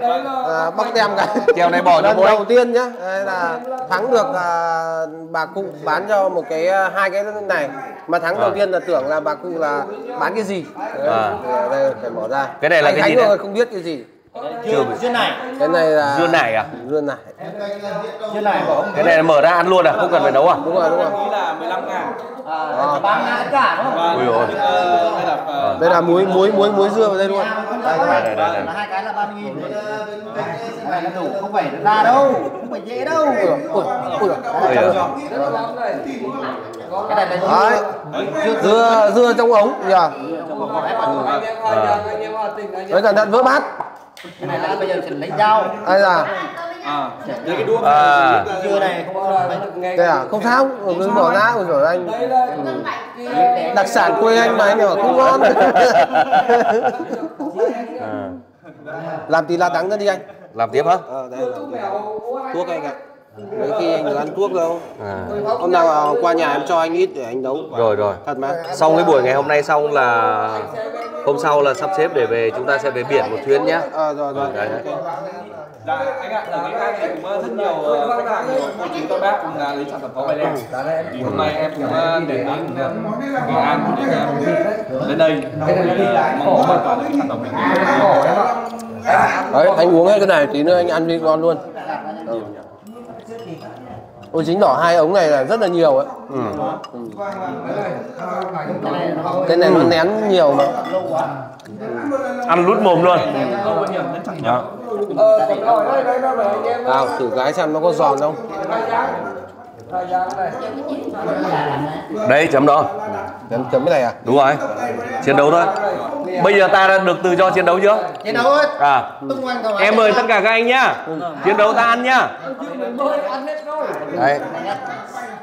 à, bóc tem cái Chèo này bỏ lần đầu tiên nhá đây là thắng được à, bà cụ bán cho một cái à, hai cái này mà thắng đầu À. tiên là tưởng là bà cụ là bán cái gì À. đây phải bỏ ra Cái này là cái gì không biết cái gì dưa dưa này cái này là Dưa nải à? dưa nải dưa bỏ Cái này là mở ra ăn luôn à, không cần phải nấu à? đúng rồi đúng rồi à, bán ngã tất cả đúng không Ui đây là muối muối muối muối dưa vào đây luôn đây, đây, đây, đây. là hai cái là ba nghìn cái này là đủ không phải ra đâu không phải dễ đâu ui, ui, cái này là dưa dưa trong ống nhỉ đấy cẩn thận vỡ bát cái này là bây giờ sẽ lấy dao. Ai là À, dưa này không có đây à không sao cứ bỏ ra rồi rồi anh. Đặc sản quê anh mà anh bảo không ngon. À. *laughs* làm tí lá đắng ra đi anh. Làm tiếp hả? ờ đây thuốc anh ạ. Mấy khi anh được ăn thuốc đâu. À. Hôm nào qua nhà em cho anh ít để anh nấu. Rồi rồi. Thật mà. Xong cái buổi ngày hôm nay xong là hôm sau là sắp xếp để về chúng ta sẽ về biển một chuyến nhé. Ờ rồi rồi Đấy, đấy. ok. Dạ, anh ạ, là Nghệ An thì cũng rất nhiều ờ, khách hàng cô chú các bác cũng là lấy sản phẩm pháo bài đen. Thì hôm nay em cũng để đến ờ, Nghệ An để lên đây mong muốn toàn sản phẩm này. Đấy anh uống hết cái này tí nữa anh ăn đi ngon luôn ừ. Ôi chính đỏ hai ống này là rất là nhiều ấy Ừ. Cái này nó nén nhiều mà Ăn lút mồm luôn. Đó. Nào thử cái xem nó có giòn không Đấy chấm đó. Chấm, chấm cái này à Đúng rồi. Chiến đấu thôi. Bây giờ ta đã được tự do chiến đấu chưa? chiến đấu ơi À. Em mời tất cả các anh nhá. Chiến đấu ta ăn nhá. Đấy.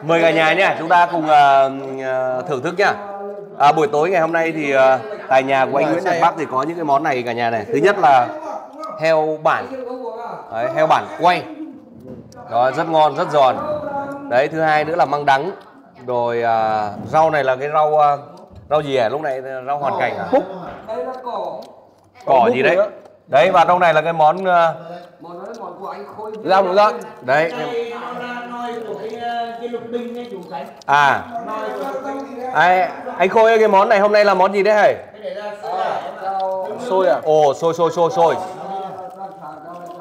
Mời cả nhà nhá, chúng ta cùng ờ, thưởng thức nhá. À, buổi tối ngày hôm nay thì ờ, tại nhà của anh Nguyễn Nhật Bắc thì có những cái món này cả nhà này. Thứ nhất là heo bản, Đấy, heo bản quay, đó rất ngon, rất giòn. Đấy, thứ hai nữa là măng đắng. Rồi à, rau này là cái rau à, rau gì à? Lúc này rau hoàn cảnh à? Phúc. Cỏ gì đấy? Đấy và trong này là cái món à, Lòng lợn đấy. À. Ai, anh Khôi ơi, cái món này hôm nay là món gì đấy hả? Xôi à Ồ, xôi xôi xôi xôi.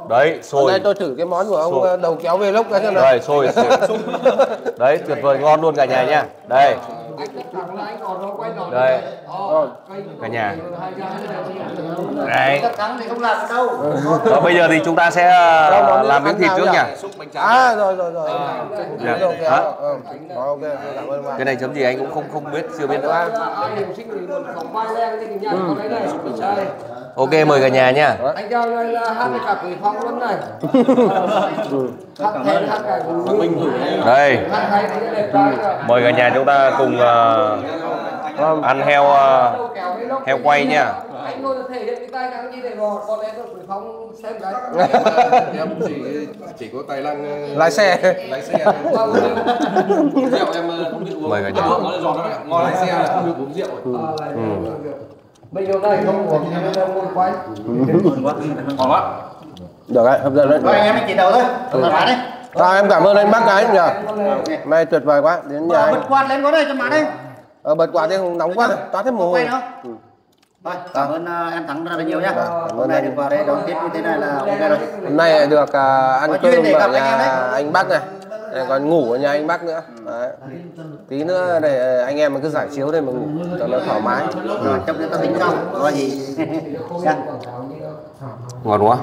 Đấy, Hôm xôi. nay tôi thử cái món của ông Xôi. ờ, đầu kéo về lốc xem nào Đây, xôi, xôi. Đấy, tuyệt vời ngon luôn cả nhà nha. Đây. Đây cả nhà đấy Chắc chắn thì không làm được đâu. Rồi bây giờ thì chúng ta sẽ ờ, làm miếng thịt trước nhỉ À rồi rồi rồi. Dạ. Hả? Ừ. Cảm ơn bạn. cái này chấm gì anh cũng không không biết chưa biết nữa ok mời cả nhà nha Anh cho hát cái cặp quỷ phong luôn này. Hát thêm hát cả đây mời cả nhà chúng ta cùng ờ, ăn heo ờ, heo quay nha anh ngồi thể hiện cái tay càng gì để gò còn em quỷ phong xem đấy. em chỉ chỉ có tài năng ờ, *laughs* Lái xe. lái xe rượu em ờ, không biết uống Mời cả nhà. ngon lái xe là không được uống rượu Bây giờ này không uống thì giờ ngồi quay. ngon quá Được đấy, hấp dẫn đấy. Rồi anh em mình chỉ đầu thôi. Thoải mái đấy. Rồi em cảm ơn anh bác cái nhỉ. May tuyệt vời quá. Đến nhà Bật anh. quạt lên có đây cho má đây. Ờ, bật quạt đi không nóng quá. Toát hết mồ hôi. Nữa. Rồi, cảm ơn ờ, em Thắng rất là nhiều nhá. Cảm Hôm nay được vào đây đón tiếp như thế này là ok rồi. Hôm nay được à, ăn Có cơm để ở nhà anh Bắc này. Đây, còn ngủ ở nhà anh Bắc nữa. Đấy. Tí nữa để anh em mình cứ giải chiếu đây mà ngủ cho nó thoải mái. Rồi, trong ta tính xong. Rồi gì? Ngon quá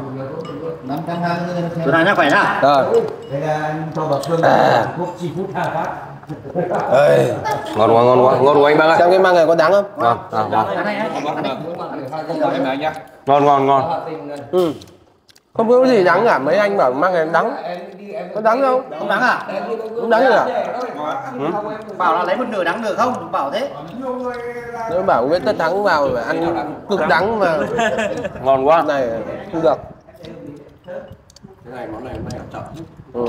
Tụi này nó khỏe nhá. Rồi. À. Ê, ngon quá ngon quá ngon quá anh bác ơi xem cái măng này có đắng không? ngon à, ngon Cái này, cái này. em anh nhá ngon ngon ngon Ừ. Không có gì đắng cả, mấy anh bảo măng này đắng. Có đắng không? Không đáng à? Không đắng gì cả. Bảo là lấy một nửa đáng được không? Đừng bảo thế. Nếu bảo Nguyễn Tất Thắng vào phải ăn cực đắng mà ngon quá này không được. cái này món này món này chậm Ừ.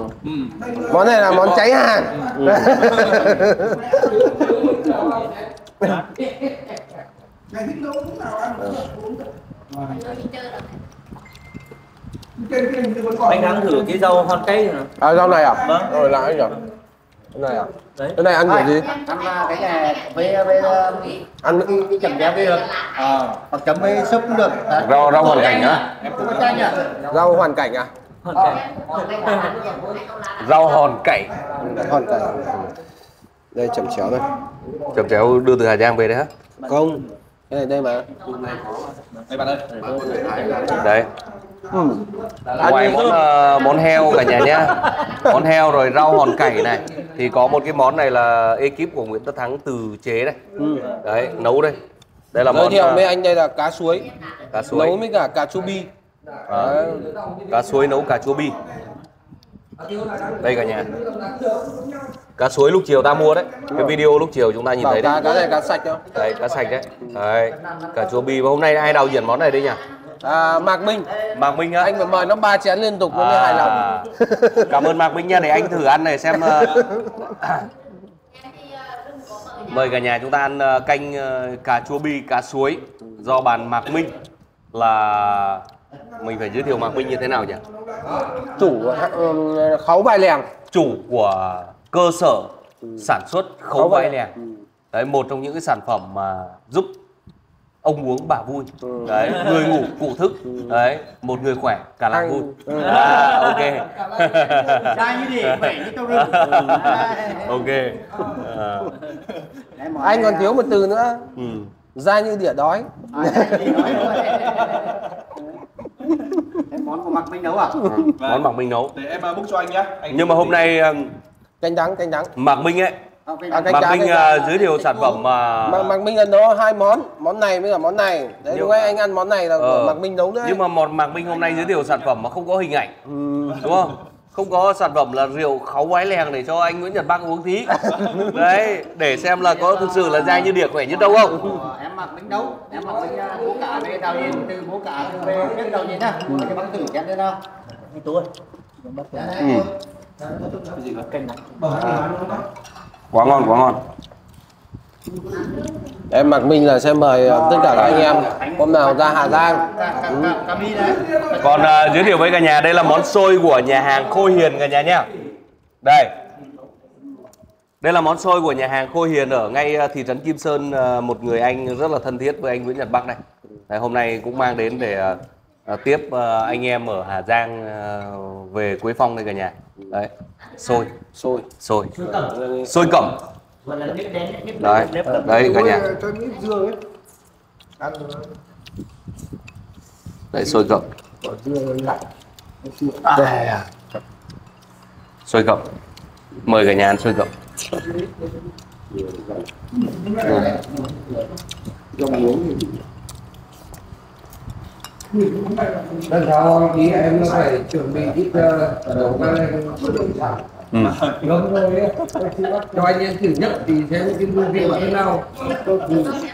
Món này là món cháy hàng. *laughs* anh ăn thử cái rau hòn cây nữa À rau này à? Vâng. Rồi lại rồi. Cái này à? Đấy. Cái này ăn kiểu gì? Ăn à, cái này với với ờ, Ăn cái chấm béo đi được. Ờ, hoặc chấm với súp cũng được. Rau rau hoàn cảnh á Em cũng có chanh nhá. rau hoàn cảnh à? hòn *laughs* rau hòn cải Hoàn cảnh. Đây chẩm chéo đây. chấm chéo đưa từ Hà Giang về đấy hả Không. Cái này đây mà. đây bạn ơi đấy Ừ. ngoài món ờ, món heo cả nhà nhá. Món heo rồi rau hòn cải này. Thì có một cái món này là ekip của Nguyễn Tất Thắng từ chế đây. Đấy nấu đây. Đây là Giới món thiệu ờ, với anh đây là cá suối. cá suối. Nấu với cả cà chua bi. Ờ, cá suối nấu cà chua bi. Đây cả nhà. Cá suối lúc chiều ta mua đấy. Cái video lúc chiều chúng ta nhìn Bảo thấy cá đấy. cá này cá sạch không? đấy cá sạch đấy. Đấy cà chua bi. Và hôm nay ai đạo diễn món này đấy nhỉ À, Mạc Minh. Mạc Minh á Anh phải mời nó ba chén liên tục nó mới hài lòng. À, cảm ơn Mạc Minh nha để anh thử ăn này xem ờ, mời cả nhà chúng ta ăn ờ, canh ờ, cà chua bi cá suối do bàn Mạc Minh là mình phải giới thiệu Mạc Minh như thế nào nhỉ Chủ khấu bài lèng. chủ của cơ sở sản xuất khấu Khấu vai vai. lèng đấy một trong những cái sản phẩm mà giúp ông uống bà vui. Ừ. đấy người ngủ cụ thức. Đấy một người khỏe cả làng vui. Ừ. à, ok. Dai như gì, khỏe như trâu rừng. ok. À, Đấy, món Anh còn thiếu một từ nữa. ừ. Da như đỉa đói. à, món của Mạc Minh nấu à? món Mạc Minh nấu. Để em ờ, book cho anh nhá. Anh nhưng mà hôm nay um, Canh đắng, canh đắng. Mạc Minh ấy Ok, À, canh Mạc cá, Minh canh uh, cá. giới thiệu sản phẩm mà Mạc, Mạc Minh là nấu hai món. Món này với cả món này. Đấy ấy anh ăn món này là Ờ, Mạc Minh nấu đấy. nhưng mà một Mạc Minh hôm nay giới thiệu sản phẩm mà không có hình ảnh đúng không không có sản phẩm là rượu khấu quái lèng để cho anh Nguyễn Nhật Bắc uống tí *laughs* đấy để xem là có thực sự là dai như đỉa khỏe như đâu không Của em Mạc Minh nấu. Em Mạc Minh à, bố cả về đạo diễn từ bố cả về biết đạo diễn nhá. Cái bác thử chén đây nào. tôi ừ. Quá ngon quá ngon. Em Mạc Minh là sẽ mời ờ, tất cả các anh em. Hôm nào ra Hà Giang. Còn à, giới thiệu với cả nhà đây là món xôi của nhà hàng Khôi Hiền cả nhà nhá. Đây. Đây là món xôi của nhà hàng Khôi Hiền ở ngay à, thị trấn Kim Sơn một người anh rất là thân thiết với anh Nguyễn Nhật Bắc này. Đấy, hôm nay cũng mang đến để à, à, tiếp à, anh em ở Hà Giang à, về Quế Phong đây cả nhà. Đấy. Xôi. Xôi. xôi. Xôi cẩm. Đấy. đấy cả nhà. cho ít dương ấy. Ăn rồi đấy sôi bỏ dưa lạnh. À, sôi gậm mời cả nhà ăn sôi gậm dòng uống lần sau ý em nó phải chuẩn bị ít uh, đồ mang lên ừ. ngấm thôi cho anh em thử nhất thì xem cái mùi vị như thế nào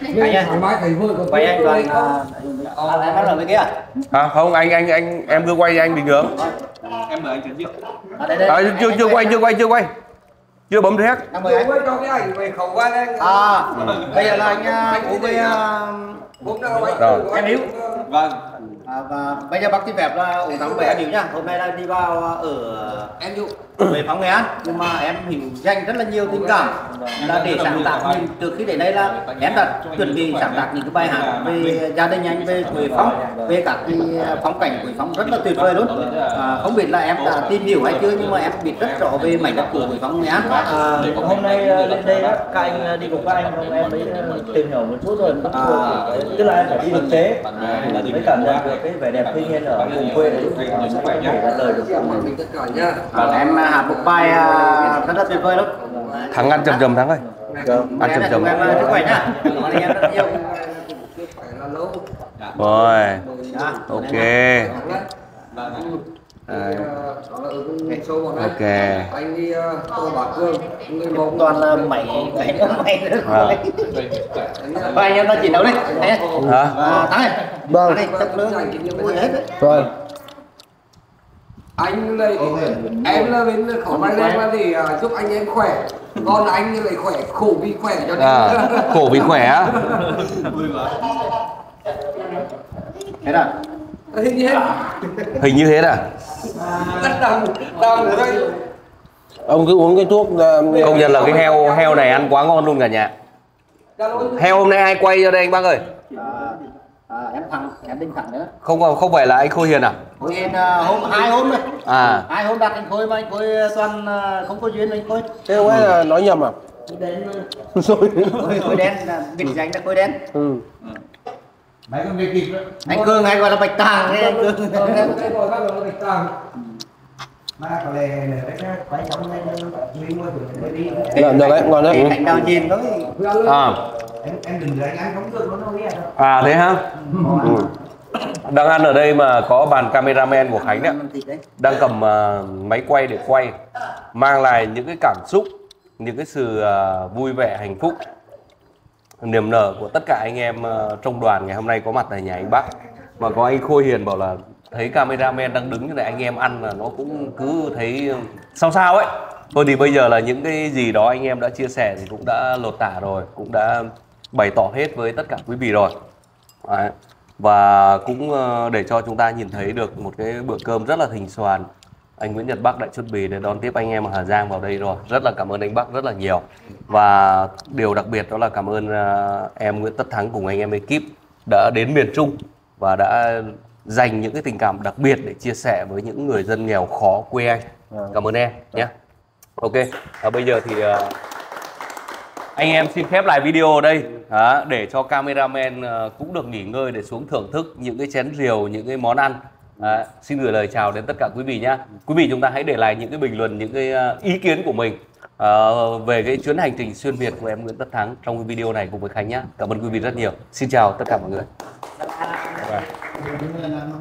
Anh ơi. thoải mái thấy hơi có Quay anh đoàn à, bắt đầu với kia. à không anh anh anh em cứ quay cho anh bình thường em mời anh À, đây đây. à, chưa chưa quay chưa quay chưa quay chưa bấm rec Em mời anh. cho cái ảnh về khẩu quan anh À, bây giờ là anh uống với à, hôm nào anh em Hiếu. vâng À, và bây giờ bác xin phép là uống thắng với em Hiếu nhá. Hôm nay đang đi vào ờ, ở em dụ về phóng Nghệ An nhưng mà em hiểu dành rất là nhiều tình cảm là để sáng tác nhưng từ khi đến đây là em đã chuẩn bị sáng tác những cái bài hát về gia đình anh về Quế Phong về các cái phong cảnh Quế Phong rất là tuyệt vời luôn à, không biết là em đã tìm hiểu hay chưa nhưng mà em biết rất rõ về mảnh đất của Quế Phong Nghệ An À, hôm nay ờ, lên đây các anh ờ, đi cùng các anh không em mới ờ, tìm hiểu một chút rồi À. tức là em phải đi thực tế mới cảm nhận được cái vẻ đẹp thiên nhiên ở vùng quê đấy Ờ, sẽ không thể trả lời được tất cả nhá và em hát một bài à, rất là tuyệt vời luôn thắng ăn chầm chầm thắng ơi. Ăn chầm chầm em sức khỏe nhá. Rồi. Dạ. ok. Đấy. ok. Anh đi tô cương toàn là mày mày mày và anh em nói chuyện đâu đi. Hả? À, thắng này. Vâng. Vui hết đấy rồi anh lại em là bên khẩu vai lên là để uh, giúp anh em khỏe. Còn anh lại khỏe khổ vì khỏe cho nên. à *laughs* khổ vì khỏe á. Thế là hình như hết hình như thế à ở đây. Ông cứ uống cái thuốc công nhận là cái heo heo này ăn quá ngon luôn cả nhà. Heo hôm nay ai quay cho đây anh bác ơi à, à, em thắng em đinh thắng nữa không không phải là anh khôi hiền à Khôi Hiền à, hôm hai hôm rồi à hai hôm đặt anh khôi mà anh khôi toàn à, không có duyên với anh khôi thế không phải là nói nhầm à rồi khôi, khôi đen là biệt danh là khôi đen ừ anh cương hay gọi là bạch tàng đấy anh cương Dạ, được đấy, ngon đấy. À. À thế hả? Ừ. đang ăn ở đây mà có bàn cameraman của khánh đấy. Đang cầm ờ, máy quay để quay. Mang lại những cái cảm xúc những cái sự ờ, vui vẻ hạnh phúc niềm nở của tất cả anh em ờ, trong đoàn ngày hôm nay có mặt tại nhà anh Bắc mà có anh Khôi Hiền bảo là thấy cameraman đang đứng như này, anh em ăn là nó cũng cứ thấy sao sao ấy. Thôi thì bây giờ là những cái gì đó anh em đã chia sẻ thì cũng đã lột tả rồi, cũng đã bày tỏ hết với tất cả quý vị rồi. Đấy. và cũng ờ, để cho chúng ta nhìn thấy được một cái bữa cơm rất là thịnh soàn anh Nguyễn Nhật Bắc đã chuẩn bị để đón tiếp anh em ở Hà Giang vào đây rồi. Rất là cảm ơn anh Bắc rất là nhiều. Và điều đặc biệt đó là cảm ơn ờ, em Nguyễn Tất Thắng cùng anh em ekip đã đến miền Trung và đã dành những cái tình cảm đặc biệt để chia sẻ với những người dân nghèo khó quê anh. Cảm ơn em nhé. Ok và bây giờ thì ờ, anh em xin khép lại video ở đây. Đó, để cho cameraman ờ, cũng được nghỉ ngơi để xuống thưởng thức những cái chén rượu những cái món ăn. Đó, xin gửi lời chào đến tất cả quý vị nhé. Quý vị chúng ta hãy để lại những cái bình luận những cái ờ, ý kiến của mình ờ, về cái chuyến hành trình xuyên việt của em Nguyễn Tất Thắng trong cái video này cùng với Khánh nhé. Cảm ơn quý vị rất nhiều. Xin chào tất cả mọi người Berarti.